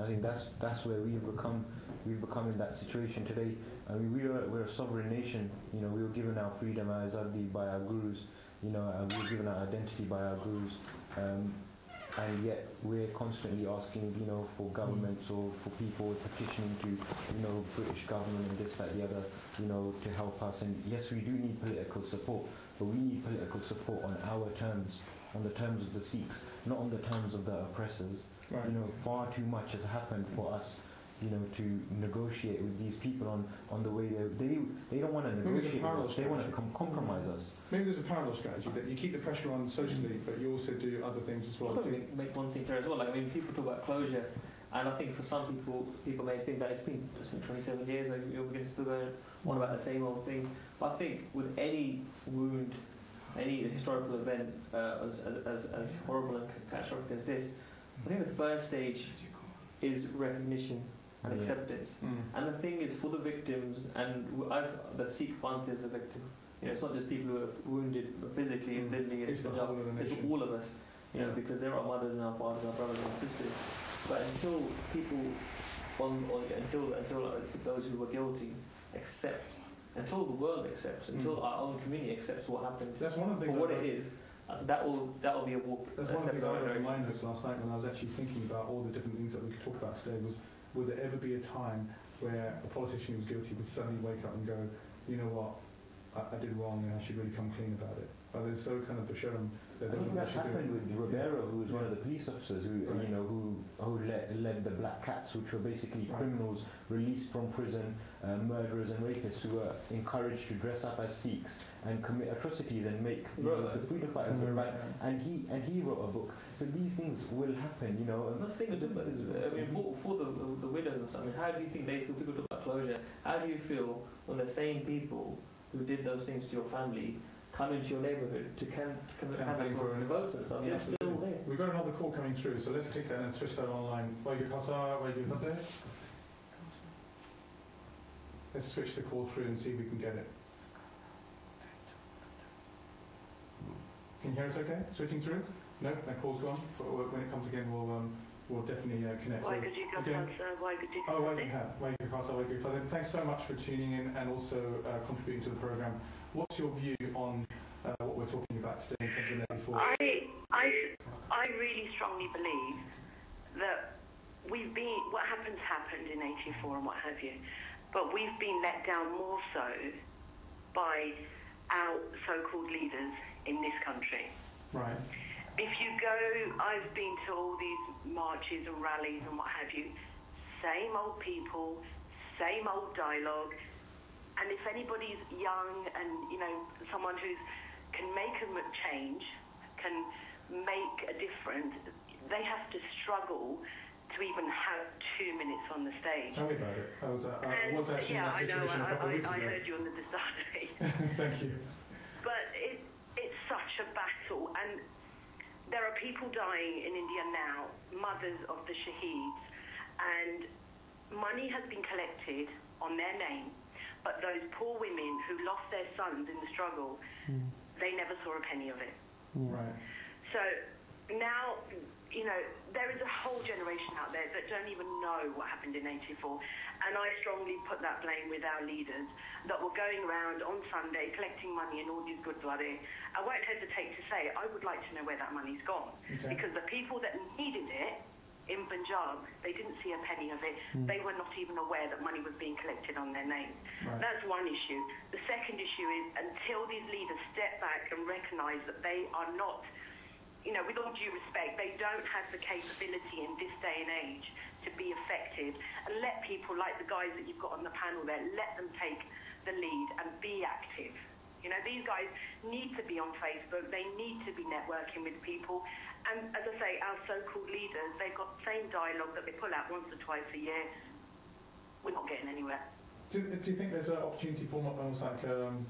[SPEAKER 3] I think that's that's where we've become we've become in that situation today. I mean, we are we're a sovereign nation. You know, we were given our freedom as Azadi by our gurus. You know, and we were given our identity by our gurus. Um, and yet we're constantly asking, you know, for governments or for people petitioning to, you know, British government and this, that, the other, you know, to help us. And yes, we do need political support, but we need political support on our terms, on the terms of the Sikhs, not on the terms of the oppressors.
[SPEAKER 1] Right.
[SPEAKER 3] You know, far too much has happened for us, you know, to negotiate with these people on, on the way they they they don't want to
[SPEAKER 1] Maybe the
[SPEAKER 3] negotiate with
[SPEAKER 1] parallel
[SPEAKER 3] us. They want to com- compromise us.
[SPEAKER 1] Maybe there's a parallel strategy that you keep the pressure on socially, but you also do other things as well.
[SPEAKER 4] I'll probably make, make one thing clear as well. Like, I mean, people talk about closure, and I think for some people, people may think that it's been, it's been 27 years, like, you're going to still go on about the same old thing. But I think with any wound, any historical event uh, as, as, as, as horrible and catastrophic as this, I think the first stage is recognition and
[SPEAKER 3] Yeah.
[SPEAKER 4] acceptance.
[SPEAKER 1] Mm.
[SPEAKER 4] And the thing is, for the victims, and w- I've, the Sikh Panth is a victim. You know, it's not just people who are wounded physically and
[SPEAKER 1] Mm.
[SPEAKER 4] literally in
[SPEAKER 1] It's
[SPEAKER 4] Punjab.
[SPEAKER 1] whole of the
[SPEAKER 4] It's all of us. You know, because there are mothers and our fathers, our brothers and sisters. But until people, on, on until until uh, those who were guilty accept, until the world accepts, until
[SPEAKER 1] Mm.
[SPEAKER 4] our own community accepts what happened
[SPEAKER 1] That's one of the things.
[SPEAKER 4] what
[SPEAKER 1] it is,
[SPEAKER 4] it
[SPEAKER 1] wrote-
[SPEAKER 4] is, uh, that will that will be a walk.
[SPEAKER 1] That's one of the things I wrote in my notes last night when I was actually thinking about all the different things that we could talk about today was, will there ever be a time where a politician who's guilty would suddenly wake up and go, you know what, I, I did wrong and I should really come clean about it. But they're so kind of Basharam That would
[SPEAKER 3] that happened with Romero, who was one of the police officers who,
[SPEAKER 1] Right.
[SPEAKER 3] you know, who who led, led the Black Cats, which were basically
[SPEAKER 1] Right.
[SPEAKER 3] criminals released from prison, uh, murderers and rapists who were encouraged to dress up as Sikhs and commit atrocities and make you know,
[SPEAKER 4] Right.
[SPEAKER 3] the freedom fighters look bad. And he and he wrote a book. So these things will happen, you know.
[SPEAKER 4] think of it. I mean, for, for the, the widows and stuff, I mean, how do you think they feel? People talk about closure. How do you feel when the same people who did those things to your family come into your neighbourhood to can, can
[SPEAKER 1] Campaign
[SPEAKER 4] have
[SPEAKER 1] for
[SPEAKER 4] some
[SPEAKER 1] an-
[SPEAKER 4] votes and stuff?
[SPEAKER 1] Yeah,
[SPEAKER 4] They're still there.
[SPEAKER 1] We've got another call coming through, so let's take that and switch that online. Waigu Kasa, Waigu Tate. Let's switch the call through and see if we can get it. Can you hear us okay? Switching through? No, that call's gone. But when it comes again, we'll, um, we'll definitely uh, connect. So-
[SPEAKER 5] Why could you go
[SPEAKER 1] again-
[SPEAKER 5] faster? Why could you
[SPEAKER 1] Oh,
[SPEAKER 5] go
[SPEAKER 1] Waigu Ha, Waigu Kasa, Waigu Tate. Thanks so much for tuning in and also uh, contributing to the programme. What's your view on uh, what we're talking about today in terms of Net before?
[SPEAKER 6] I, I, I really strongly believe that we've been, what happened happened in 84 and what have you, but we've been let down more so by our so-called leaders in this country.
[SPEAKER 1] Right.
[SPEAKER 6] If you go, I've been to all these marches and rallies and what have you, same old people, same old dialogue, and if anybody's young and, you know, someone who can make a change, can make a difference, they have to struggle to even have two minutes on the stage.
[SPEAKER 1] Tell me about it. I was, uh, I was actually
[SPEAKER 6] yeah, I
[SPEAKER 1] in that
[SPEAKER 6] know,
[SPEAKER 1] situation a
[SPEAKER 6] I,
[SPEAKER 1] couple of
[SPEAKER 6] I,
[SPEAKER 1] weeks
[SPEAKER 6] I
[SPEAKER 1] ago.
[SPEAKER 6] heard you on the Dasani.
[SPEAKER 1] Thank you.
[SPEAKER 6] But it, it's such a battle, and there are people dying in India now, mothers of the shaheeds, and money has been collected on their name, but those poor women who lost their sons in the struggle, they never saw a penny of it.
[SPEAKER 1] Right.
[SPEAKER 6] So now, you know, there is a whole generation out there that don't even know what happened in 84. And I strongly put that blame with our leaders that were going around on Sunday collecting money and all these good bloody. I won't hesitate to say I would like to know where that money's gone.
[SPEAKER 1] Okay.
[SPEAKER 6] Because the people that needed it in Punjab, they didn't see a penny of it. Hmm. They were not even aware that money was being collected on their names.
[SPEAKER 1] Right.
[SPEAKER 6] That's one issue. The second issue is until these leaders step back and recognise that they are not, you know, with all due respect, they don't have the capability in this day and age to be effective and let people like the guys that you've got on the panel there, let them take the lead and be active. You know, these guys need to be on Facebook. They need to be networking with people. And as I say, our so-called leaders, they've got the same dialogue that they pull out once or twice a year. We're not getting anywhere.
[SPEAKER 1] Do, do you think there's an opportunity for almost like um,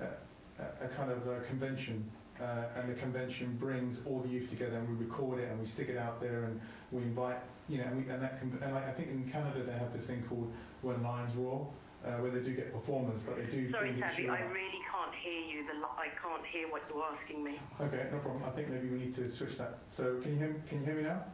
[SPEAKER 1] a, a, kind of a convention, uh, and the convention brings all the youth together, and we record it, and we stick it out there, and we invite, you know, and, we, and that can, and like, I think in Canada they have this thing called When Lions Roar, uh, where they do get performers, but they do
[SPEAKER 6] Sorry, I really can't hear you. The li- I can't hear what you're asking me.
[SPEAKER 1] Okay, no problem. I think maybe we need to switch that. So can you hear, can you hear me now?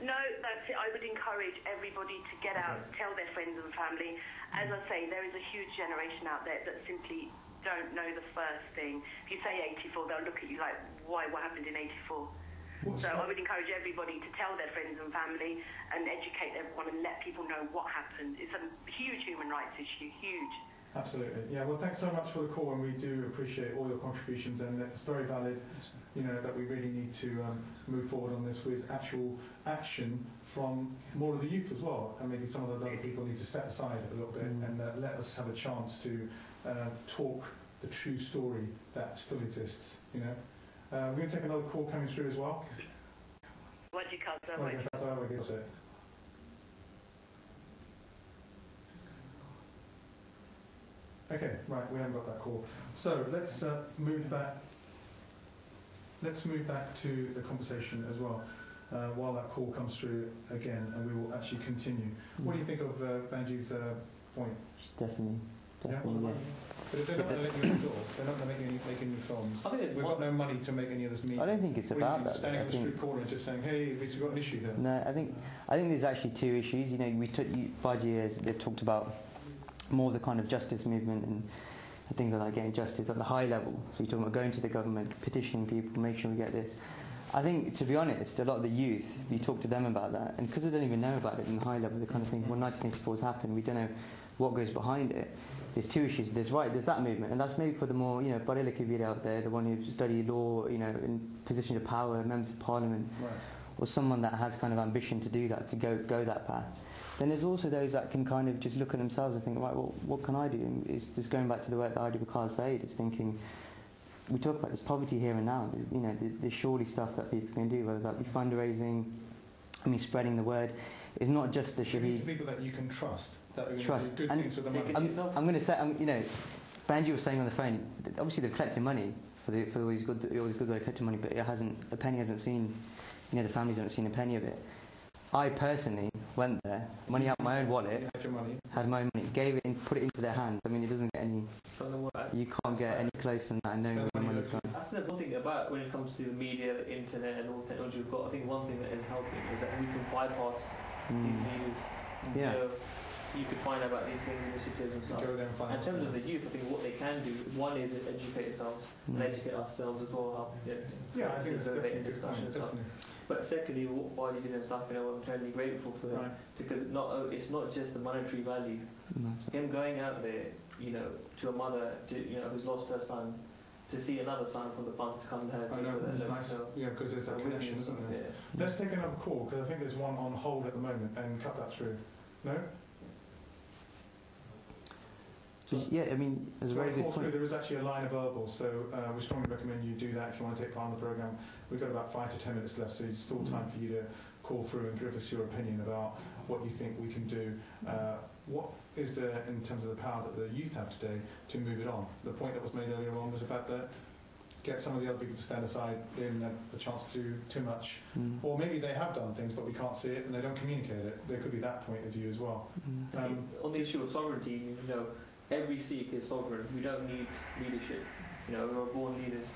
[SPEAKER 6] No, that's it. I would encourage everybody to get out, tell their friends and family. As I say, there is a huge generation out there that simply don't know the first thing. If you say 84, they'll look at you like, why, what happened in 84?
[SPEAKER 1] What's
[SPEAKER 6] So I would encourage everybody to tell their friends and family and educate everyone and let people know what happened. It's a huge human rights issue, huge.
[SPEAKER 1] Absolutely. Yeah, well, thanks so much for the call, and we do appreciate all your contributions, and it's very valid, you know, that we really need to um, move forward on this with actual action from more of the youth as well, and maybe some of those other people need to step aside a little bit
[SPEAKER 2] Mm.
[SPEAKER 1] and uh, let us have a chance to uh, talk the true story that still exists, you know. Uh, we're going to take another call coming through as well.
[SPEAKER 6] What do you call that?
[SPEAKER 1] Right, that's how I guess it. Okay, right, we haven't got that call. So let's uh, move back. Let's move back to the conversation as well. uh, while that call comes through again, and we will actually continue. What do you think of uh, Banji's uh, point?
[SPEAKER 2] Definitely,
[SPEAKER 1] Yeah.
[SPEAKER 2] definitely, yeah.
[SPEAKER 1] But if they're not going to let you in they're not going to make any, make any films.
[SPEAKER 4] I think there's
[SPEAKER 1] We've got no money to make any of this meet.
[SPEAKER 2] I don't think it's
[SPEAKER 1] Or
[SPEAKER 2] about that.
[SPEAKER 1] Standing on
[SPEAKER 2] I
[SPEAKER 1] the
[SPEAKER 2] think,
[SPEAKER 1] street corner and just saying, hey, we've got an issue here.
[SPEAKER 2] no, I think I think there's actually two issues. You know, we took you, five years. They've talked about more the kind of justice movement and things like that, getting justice at the high level. So you're talking about going to the government, petitioning people, make sure we get this. I think, to be honest, a lot of the youth, you talk to them about that, and because they don't even know about it in the high level, they kind of think, well, 1984 has happened, we don't know what goes behind it. There's two issues. There's right, there's that movement, and that's maybe for the more, you know, Barilla out there, the one who studied law, you know, in position of power, members of parliament,
[SPEAKER 1] Right.
[SPEAKER 2] or someone that has kind of ambition to do that, to go go that path. Then there's also those that can kind of just look at themselves and think, right, well, what can I do? And it's just going back to the work that I do with Khalsa Aid, is thinking, we talk about this poverty here and now. There's, you know, there's, there's surely stuff that people can do, whether that be fundraising, I mean, spreading the word. It's not just the
[SPEAKER 1] You need people that you can trust, that are to do
[SPEAKER 2] Trust.
[SPEAKER 1] good
[SPEAKER 2] And
[SPEAKER 1] things with the money.
[SPEAKER 2] I'm. I'm going to say, I'm, you know, Banji was saying on the phone, obviously they've collected money for, the, for all these good, all these good way collected money, but it hasn't, a penny hasn't seen, you know, the families haven't seen a penny of it. I personally went there, money out my own wallet,
[SPEAKER 1] You had your money.
[SPEAKER 2] had my own money, gave it and put it into their hands. I mean, it doesn't get any,
[SPEAKER 4] from the work.
[SPEAKER 2] you can't get any closer than that and knowing where your
[SPEAKER 1] Spend money
[SPEAKER 2] money's
[SPEAKER 1] locally.
[SPEAKER 2] gone.
[SPEAKER 4] I think there's one thing about when it comes to the media, the internet, and all the technology we've got. I think one thing that is helping is that we can bypass these
[SPEAKER 2] Mm.
[SPEAKER 4] leaders.
[SPEAKER 2] Yeah.
[SPEAKER 4] You, know, you could find out about these things, initiatives, and
[SPEAKER 1] You
[SPEAKER 4] stuff.
[SPEAKER 1] go there and find
[SPEAKER 4] In terms of the youth, I think what they can do, one is educate themselves and
[SPEAKER 2] Mm.
[SPEAKER 4] educate ourselves as well. How, you know,
[SPEAKER 1] Yeah, I think that's definitely a
[SPEAKER 4] discussion
[SPEAKER 1] point, definitely.
[SPEAKER 4] But secondly, what why you do stuff, you know, I'm totally grateful for
[SPEAKER 1] Right.
[SPEAKER 4] because not oh, it's not just the monetary value.
[SPEAKER 2] That's-
[SPEAKER 4] Him going out there, you know, to a mother, to, you know, who's lost her son, to see another son from the to come to her.
[SPEAKER 1] I know, it's nice. Yeah, because there's that
[SPEAKER 4] so
[SPEAKER 1] connection, isn't there?
[SPEAKER 4] Yeah.
[SPEAKER 1] Let's take another call, because I think there's one on hold at the moment, and cut that through. No?
[SPEAKER 2] So, yeah, I mean, there's a very
[SPEAKER 1] want to
[SPEAKER 2] good
[SPEAKER 1] call through,
[SPEAKER 2] point.
[SPEAKER 1] there is actually a line available, so uh, we strongly recommend you do that if you want to take part in the programme. We've got about five to ten minutes left, so it's still time for you to call through and give us your opinion about what you think we can do. Uh, what is there in terms of the power that the youth have today to move it on? The point that was made earlier on was the fact that get some of the other people to stand aside, they haven't had the chance to do too much.
[SPEAKER 2] Mm.
[SPEAKER 1] Or maybe they have done things, but we can't see it and they don't communicate it. There could be that point of view as well.
[SPEAKER 2] Mm.
[SPEAKER 1] Um,
[SPEAKER 4] on the issue of sovereignty, you know, every Sikh is sovereign. We don't need leadership. You know, we're born leaders.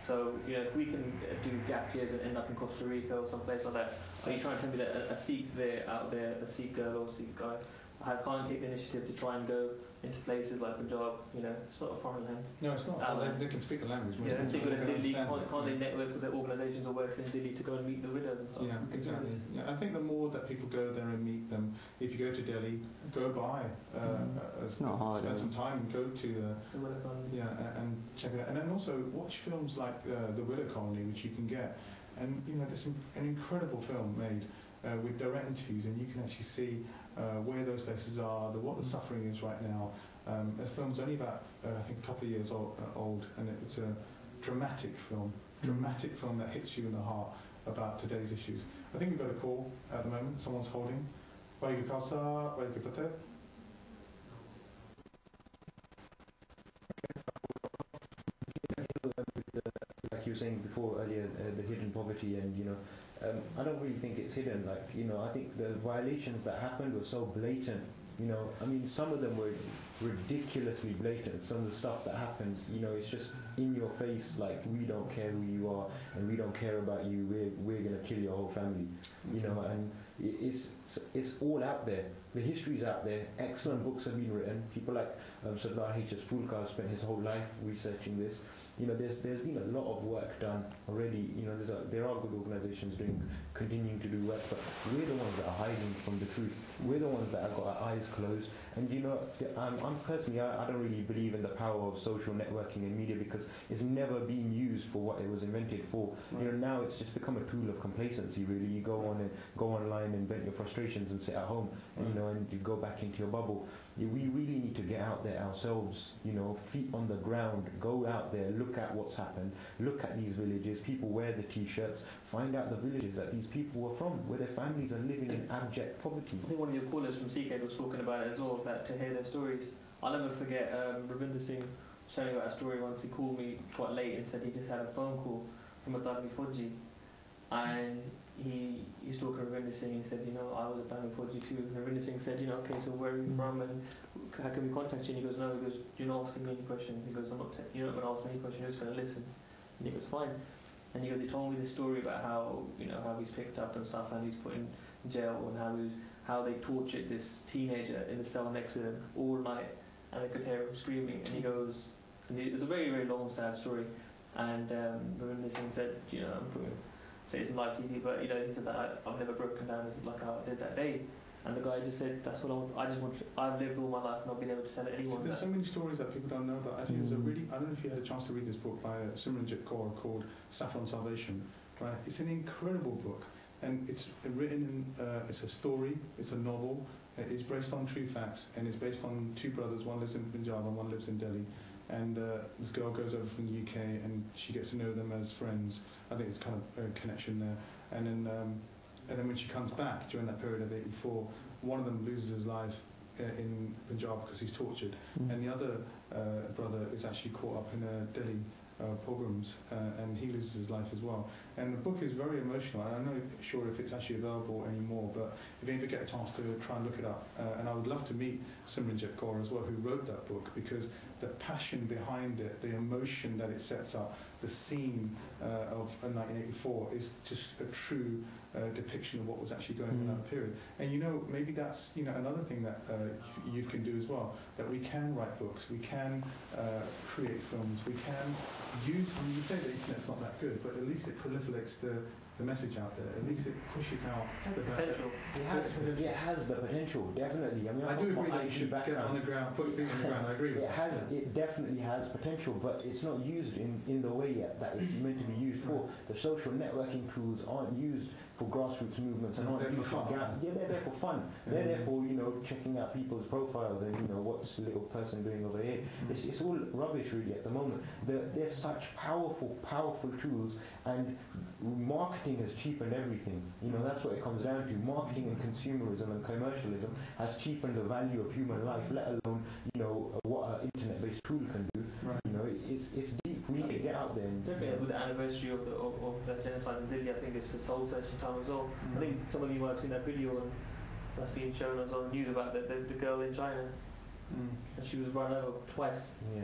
[SPEAKER 4] So, you know, if we can uh, do gap years and end up in Costa Rica or someplace like that, are you trying to tell me that a, a Sikh there, out there, a Sikh girl or Sikh guy, I can't take the initiative to try and go into places like Punjab? You know, it's not a foreign land.
[SPEAKER 1] no, it's not.
[SPEAKER 4] Um,
[SPEAKER 1] they, they can speak the language.
[SPEAKER 4] Yeah,
[SPEAKER 1] people
[SPEAKER 4] so go to
[SPEAKER 1] can
[SPEAKER 4] Delhi, can't, can't they network with their organisations or work in Delhi to go and meet the widows and stuff?
[SPEAKER 1] Yeah,
[SPEAKER 4] We can do
[SPEAKER 1] exactly. Yeah, I think the more that people go there and meet them, if you go to Delhi, go by, uh,
[SPEAKER 2] Mm.
[SPEAKER 1] uh,
[SPEAKER 2] It's not hard,
[SPEAKER 1] spend some time, go to the
[SPEAKER 4] So what if I'm-
[SPEAKER 1] yeah, and check it out, and then also watch films like uh, The Widow Colony, which you can get, and you know there's an incredible film made uh, with direct interviews, and you can actually see uh, where those places are, the, what the suffering is right now. Um, the film's only about uh, I think a couple of years old, uh, old, and it's a dramatic film, dramatic film that hits you in the heart about today's issues. I think we've got a call at the moment. Someone's holding.
[SPEAKER 3] Like you were saying before earlier, uh, the hidden poverty, and you know, um, I don't really think it's hidden. Like you know, I think the violations that happened were so blatant. You know, I mean, some of them were ridiculously blatant. Some of the stuff that happened, you know, it's just in your face. Like we don't care who you are, and we don't care about you. We're we're gonna kill your whole family. You know, and it, it's it's all out there. The history's out there. Excellent books have been written. People like um, Sardar H.S. Phoolka spent his whole life researching this you know, there's there's been a lot of work done already. You know, there's a, there are good organisations doing, continuing to do work, but we're the ones that are hiding from the truth. We're the ones that have got our eyes closed. And you know, I'm, I'm personally, I, I don't really believe in the power of social networking and media because it's never been used for what it was invented for. You know, now it's just become a tool of complacency. Really, you go on and go online and vent your and sit at home, and you know, and you go back into your bubble. We really need to get out there ourselves, you know, feet on the ground, go out there, look at what's happened, look at these villages, people wear the t-shirts, find out the villages that these people were from, where their families are living in abject poverty.
[SPEAKER 4] I think one of your callers from CK was talking about it as well, that to hear their stories. I'll never forget um, Ravinder Singh telling about a story once. He called me quite late and said he just had a phone call from a Dagni Fodji. And he used to work at Ravinder Singh. He said, you know, I was at Diamond 4G2. And Ravinder Singh said, you know, okay, so where are you from and how can we contact you? And he goes, no, he goes, you're not asking me any questions. He goes, I'm not, you're not going to ask me any questions. You're just going to listen. And he goes, fine. And he goes, he told me the story about how, you know, how he's picked up and stuff, and he's put in jail, and how he how they tortured this teenager in the cell next to him all night, and they could hear him screaming. And he goes, and it was a very, very long, sad story. And um, Ravinder Singh said, you know, I'm putting, say it's live TV, but you know, he said that I, I've never broken down as like I did that day. And the guy just said, that's what I want. I just want. To, I've lived all my life, and not been able to tell it anyone
[SPEAKER 1] There's
[SPEAKER 4] that.
[SPEAKER 1] so many stories that people don't know about. Actually, there's a
[SPEAKER 2] Mm.
[SPEAKER 1] really, I don't know if you had a chance to read this book by uh, Simranjit Kaur called Saffron Salvation. Right? It's an incredible book, and it's written in, uh, it's a story, it's a novel, it's based on true facts, and it's based on two brothers, one lives in Punjab and one lives in Delhi. And uh, this girl goes over from the UK and she gets to know them as friends. I think it's kind of a connection there. And then, um, and then when she comes back during that period of 84, one of them loses his life uh, in Punjab because he's tortured,
[SPEAKER 2] Mm.
[SPEAKER 1] and the other uh, brother is actually caught up in a Delhi uh, pogroms, uh, and he loses his life as well. And the book is very emotional. I'm not sure if it's actually available anymore, but if you ever get a chance to try and look it up, uh, and I would love to meet Simranjit Kaur as well, who wrote that book, because the passion behind it, the emotion that it sets up, the scene uh, of uh, 1984 is just a true uh, depiction of what was actually going on in
[SPEAKER 2] Mm.
[SPEAKER 1] that period. And you know, maybe that's you know another thing that uh, youth can do as well. That we can write books, we can uh, create films, we can use. I mean, you say the internet's not that good, but at least it proliferates the, the message out there. At least it pushes out
[SPEAKER 4] Has
[SPEAKER 1] the
[SPEAKER 4] the potential.
[SPEAKER 3] It has, it has the potential, definitely. I mean,
[SPEAKER 1] I
[SPEAKER 3] I've
[SPEAKER 1] do agree that you
[SPEAKER 3] IT
[SPEAKER 1] should get
[SPEAKER 3] background.
[SPEAKER 1] on the ground, put your feet on the ground. I agree with
[SPEAKER 3] It
[SPEAKER 1] that.
[SPEAKER 3] has, it definitely has potential, but it's not used in, in the way yet that it's meant to be used for. The social networking tools aren't used for grassroots movements and aren't
[SPEAKER 1] They're for
[SPEAKER 3] used for
[SPEAKER 1] fun.
[SPEAKER 3] ga- yeah, they're there for fun. Mm-hmm. They're there for you know checking out people's profiles and you know what's the little person doing over here. Mm-hmm. It's, it's all rubbish really at the moment. There, there's such powerful, powerful tools, and marketing has cheapened everything. You know that's what it comes down to. Marketing and consumerism and commercialism has cheapened the value of human life, let alone you know what an internet-based tool can do.
[SPEAKER 1] Right.
[SPEAKER 3] You know it's it's deep. We need to get out there. And,
[SPEAKER 4] Definitely with the anniversary of the, of, of the genocide in Delhi, I think it's a soul searching time as well. I think some of you might have seen that video and that's been shown us on the news about the, the, the girl in China
[SPEAKER 1] Mm.
[SPEAKER 4] and she was run over twice
[SPEAKER 3] yeah.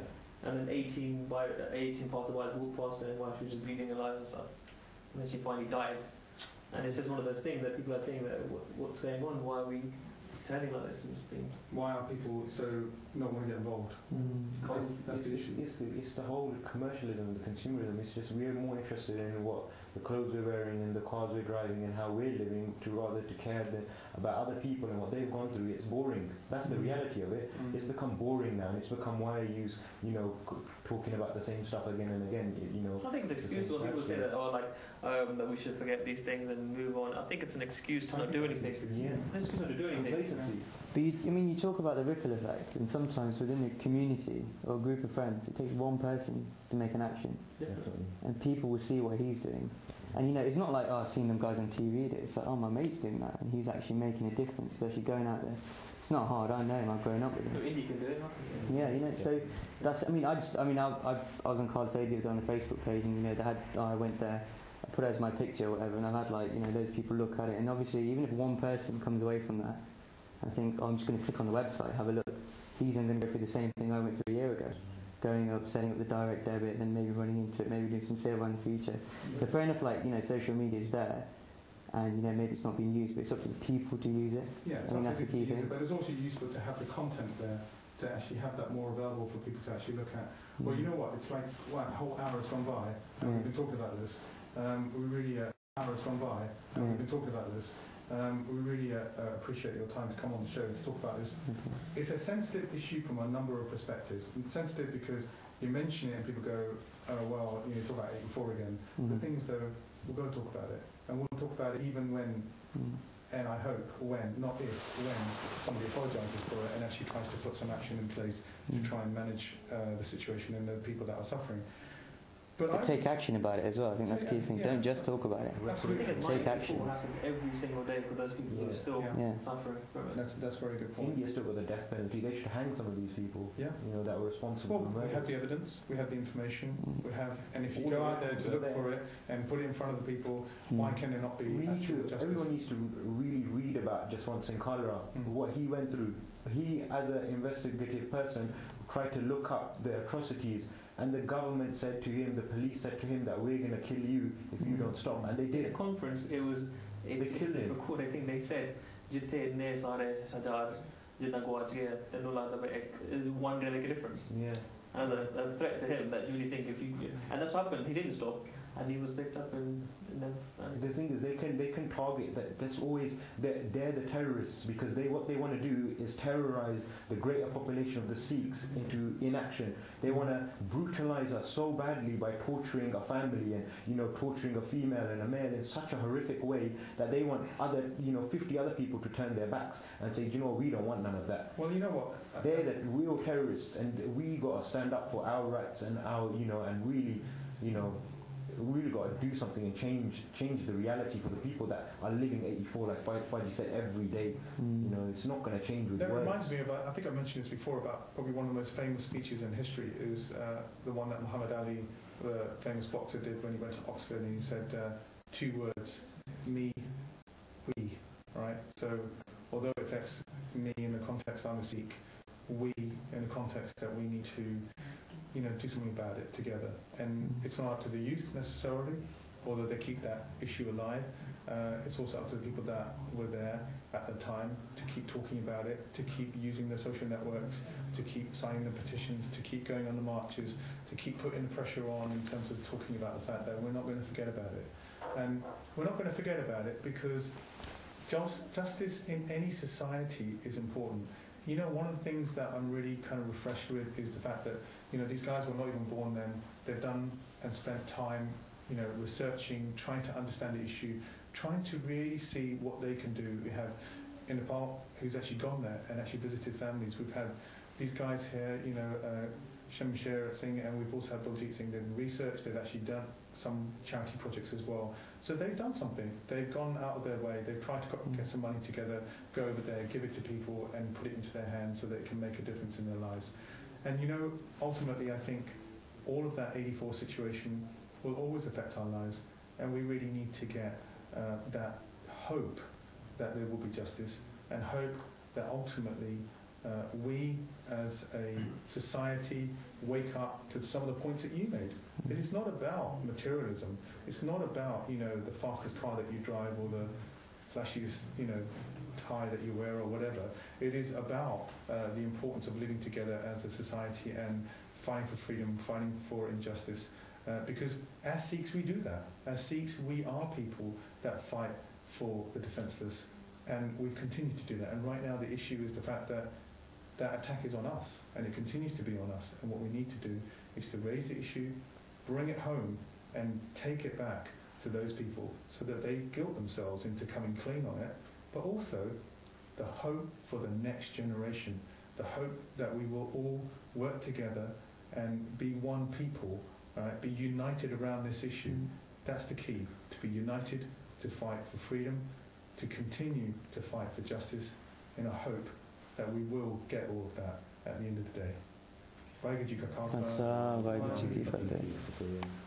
[SPEAKER 4] and then 18 by 18 passerbys walked past her while she was just bleeding alive and stuff. And then she finally died. And it's just one of those things that people are saying that what, what's going on? Why are we turning like this and just being
[SPEAKER 1] Why are people so not want to get involved?
[SPEAKER 2] Mm.
[SPEAKER 1] That's, that's
[SPEAKER 3] it's,
[SPEAKER 1] the
[SPEAKER 3] it's,
[SPEAKER 1] issue.
[SPEAKER 3] it's, the, it's the whole commercialism, the consumerism. It's just we're more interested in what the clothes we're wearing and the cars we're driving and how we're living to rather to care than about other people and what they've gone through. It's boring. That's the
[SPEAKER 1] Mm.
[SPEAKER 3] reality of it.
[SPEAKER 1] Mm.
[SPEAKER 3] It's become boring now, and it's become why I use, you know, c- talking about the same stuff again and again. You know,
[SPEAKER 4] I think it's an excuse when people say that, oh, like, um, that we should forget these things and move on. I think it's an excuse to not do anything.
[SPEAKER 3] yeah,
[SPEAKER 4] An excuse not to do anything.
[SPEAKER 2] But you, I mean, you talk about the ripple effect, and sometimes within a community or a group of friends, it takes one person to make an action,
[SPEAKER 3] Definitely.
[SPEAKER 2] and people will see what he's doing. And you know, it's not like, oh, I've seen them guys on TV it. It's like, oh, my mate's doing that, and he's actually making a difference, especially going out there. It's not hard. I know him. I've grown up with him.
[SPEAKER 4] Indy can do it.
[SPEAKER 2] Yeah, you know. So that's. I mean, I just. I mean, I, I, I was on Card Stadium on the Facebook page, and you know, they had. Oh, I went there. I put it as my picture, or whatever, and I've had like you know, those people look at it, and obviously, even if one person comes away from that and thinks, oh, I'm just going to click on the website, have a look, he's then going to go through the same thing I went through a year ago, going up, setting up the direct debit, then maybe running into it, maybe doing some sale in the future. So fair enough, like you know, social media is there, and you know, maybe it's not being used, but it's up to the people to use it.
[SPEAKER 1] Yeah,
[SPEAKER 2] I think that's the key thing.
[SPEAKER 1] But it's also useful to have the content there to actually have that more available for people to actually look at. Well, you know what? It's like wow, a whole hour has gone by, and
[SPEAKER 2] Yeah.
[SPEAKER 1] we've been talking about this. Um, we really uh, hour has gone by, and
[SPEAKER 2] Yeah.
[SPEAKER 1] we've been talking about this. Um, we really uh, uh, appreciate your time to come on the show to talk about this. It's a sensitive issue from a number of perspectives. It's sensitive because you mention it and people go, oh, well, you know, talk about 84 again. The
[SPEAKER 2] Mhm.
[SPEAKER 1] thing is, though, we're going to talk about it. And we'll talk about it even when,
[SPEAKER 2] Mm.
[SPEAKER 1] and I hope when, not if, when somebody apologises for it and actually tries to put some action in place to
[SPEAKER 2] Mm.
[SPEAKER 1] try and manage uh, the situation and the people that are suffering. But
[SPEAKER 2] But
[SPEAKER 1] I
[SPEAKER 2] take action about it as well. I think that's the key thing.
[SPEAKER 1] Yeah.
[SPEAKER 2] Don't just talk about it.
[SPEAKER 4] I
[SPEAKER 1] Absolutely.
[SPEAKER 4] think it
[SPEAKER 2] Take
[SPEAKER 4] might
[SPEAKER 2] action.
[SPEAKER 4] happens every single day for those people who are
[SPEAKER 3] Yeah.
[SPEAKER 4] still
[SPEAKER 1] Yeah.
[SPEAKER 2] Yeah.
[SPEAKER 4] suffering from it.
[SPEAKER 1] That's that's a very good point.
[SPEAKER 3] India still got the death penalty. They should hang some of these people.
[SPEAKER 1] Yeah.
[SPEAKER 3] You know that were responsible
[SPEAKER 1] Well,
[SPEAKER 3] for
[SPEAKER 1] we have the evidence, we have the information, we have, and if you
[SPEAKER 3] All
[SPEAKER 1] go out there to look
[SPEAKER 3] are
[SPEAKER 1] for it and put it in front of the people,
[SPEAKER 2] Mm.
[SPEAKER 1] why can there not be
[SPEAKER 3] We need
[SPEAKER 1] actual
[SPEAKER 3] to,
[SPEAKER 1] justice?
[SPEAKER 3] everyone needs to really read about Jaswant Singh Khalra,
[SPEAKER 1] Mm.
[SPEAKER 3] what he went through. He, as an investigative person, tried to look up the atrocities, and the government said to him, the police said to him that we're going to kill you if you don't stop. And they did.
[SPEAKER 4] A conference, it was it's,
[SPEAKER 3] they killed
[SPEAKER 4] it's
[SPEAKER 3] him.
[SPEAKER 4] Recorded, I think they said, jithe sare jitna one going to make a difference.
[SPEAKER 3] Yeah.
[SPEAKER 4] Another a threat to him that you really think if you, and that's what happened. He didn't stop and he was picked up and, and then. And
[SPEAKER 3] The thing is, they can they can target that. That's always they're, they're the terrorists because they what they want to do is terrorize the greater population of the Sikhs into inaction. They want to brutalize us so badly by torturing a family and you know torturing a female and a male in such a horrific way that they want other you know 50 other people to turn their backs and say, you know, we don't want none of that.
[SPEAKER 1] Well, you know what?
[SPEAKER 3] They're the real terrorists, and we got to stand up for our rights and our you know and really you know we really got to do something and change change the reality for the people that are living 84 like Faji said every day
[SPEAKER 2] Mm.
[SPEAKER 3] you know it's not going to change with
[SPEAKER 1] That
[SPEAKER 3] words
[SPEAKER 1] reminds me of, I think I mentioned this before, about probably one of the most famous speeches in history is uh, the one that Muhammad Ali, the famous boxer, did when he went to Oxford and he said uh, two words, me, we, right? So although it affects me in the context I'm a Sikh, we in the context that we need to, you know, do something about it together. And it's not up to the youth necessarily, although they keep that issue alive. Uh, it's also up to the people that were there at the time to keep talking about it, to keep using the social networks, to keep signing the petitions, to keep going on the marches, to keep putting the pressure on in terms of talking about the fact that we're not going to forget about it. And we're not going to forget about it because just, justice in any society is important. You know, one of the things that I'm really kind of refreshed with is the fact that, you know, these guys were not even born then. They've done and spent time, you know, researching, trying to understand the issue, trying to really see what they can do. We have in Nepal who's actually gone there and actually visited families. We've had these guys here, you know, uh, Singh, and we've also had Baljeet Singh. They've researched, they've actually done some charity projects as well. So they've done something. They've gone out of their way. They've tried to get some money together, go over there, give it to people, and put it into their hands so that it can make a difference in their lives. And you know, ultimately, I think all of that 84 situation will always affect our lives, and we really need to get uh, that hope that there will be justice, and hope that ultimately uh, we as a society wake up to some of the points that you made. It is not about materialism. It's not about you know the fastest car that you drive or the flashiest you know tie that you wear or whatever. It is about uh, the importance of living together as a society and fighting for freedom, fighting for injustice. Uh, because as Sikhs we do that. As Sikhs we are people that fight for the defenceless, and we've continued to do that. And right now the issue is the fact that that attack is on us, and it continues to be on us. And what we need to do is to raise the issue, bring it home, and take it back to those people so that they guilt themselves into coming clean on it, but also the hope for the next generation, the hope that we will all work together and be one people, right? be united around this issue. That's the key, to be united, to fight for freedom, to continue to fight for justice in a hope that we will get all of that at the end of the day. Waheguru Ji Ka Khalsa,
[SPEAKER 2] That's uh, Vaheguru Ji Ki Fateh.
[SPEAKER 3] Fateh.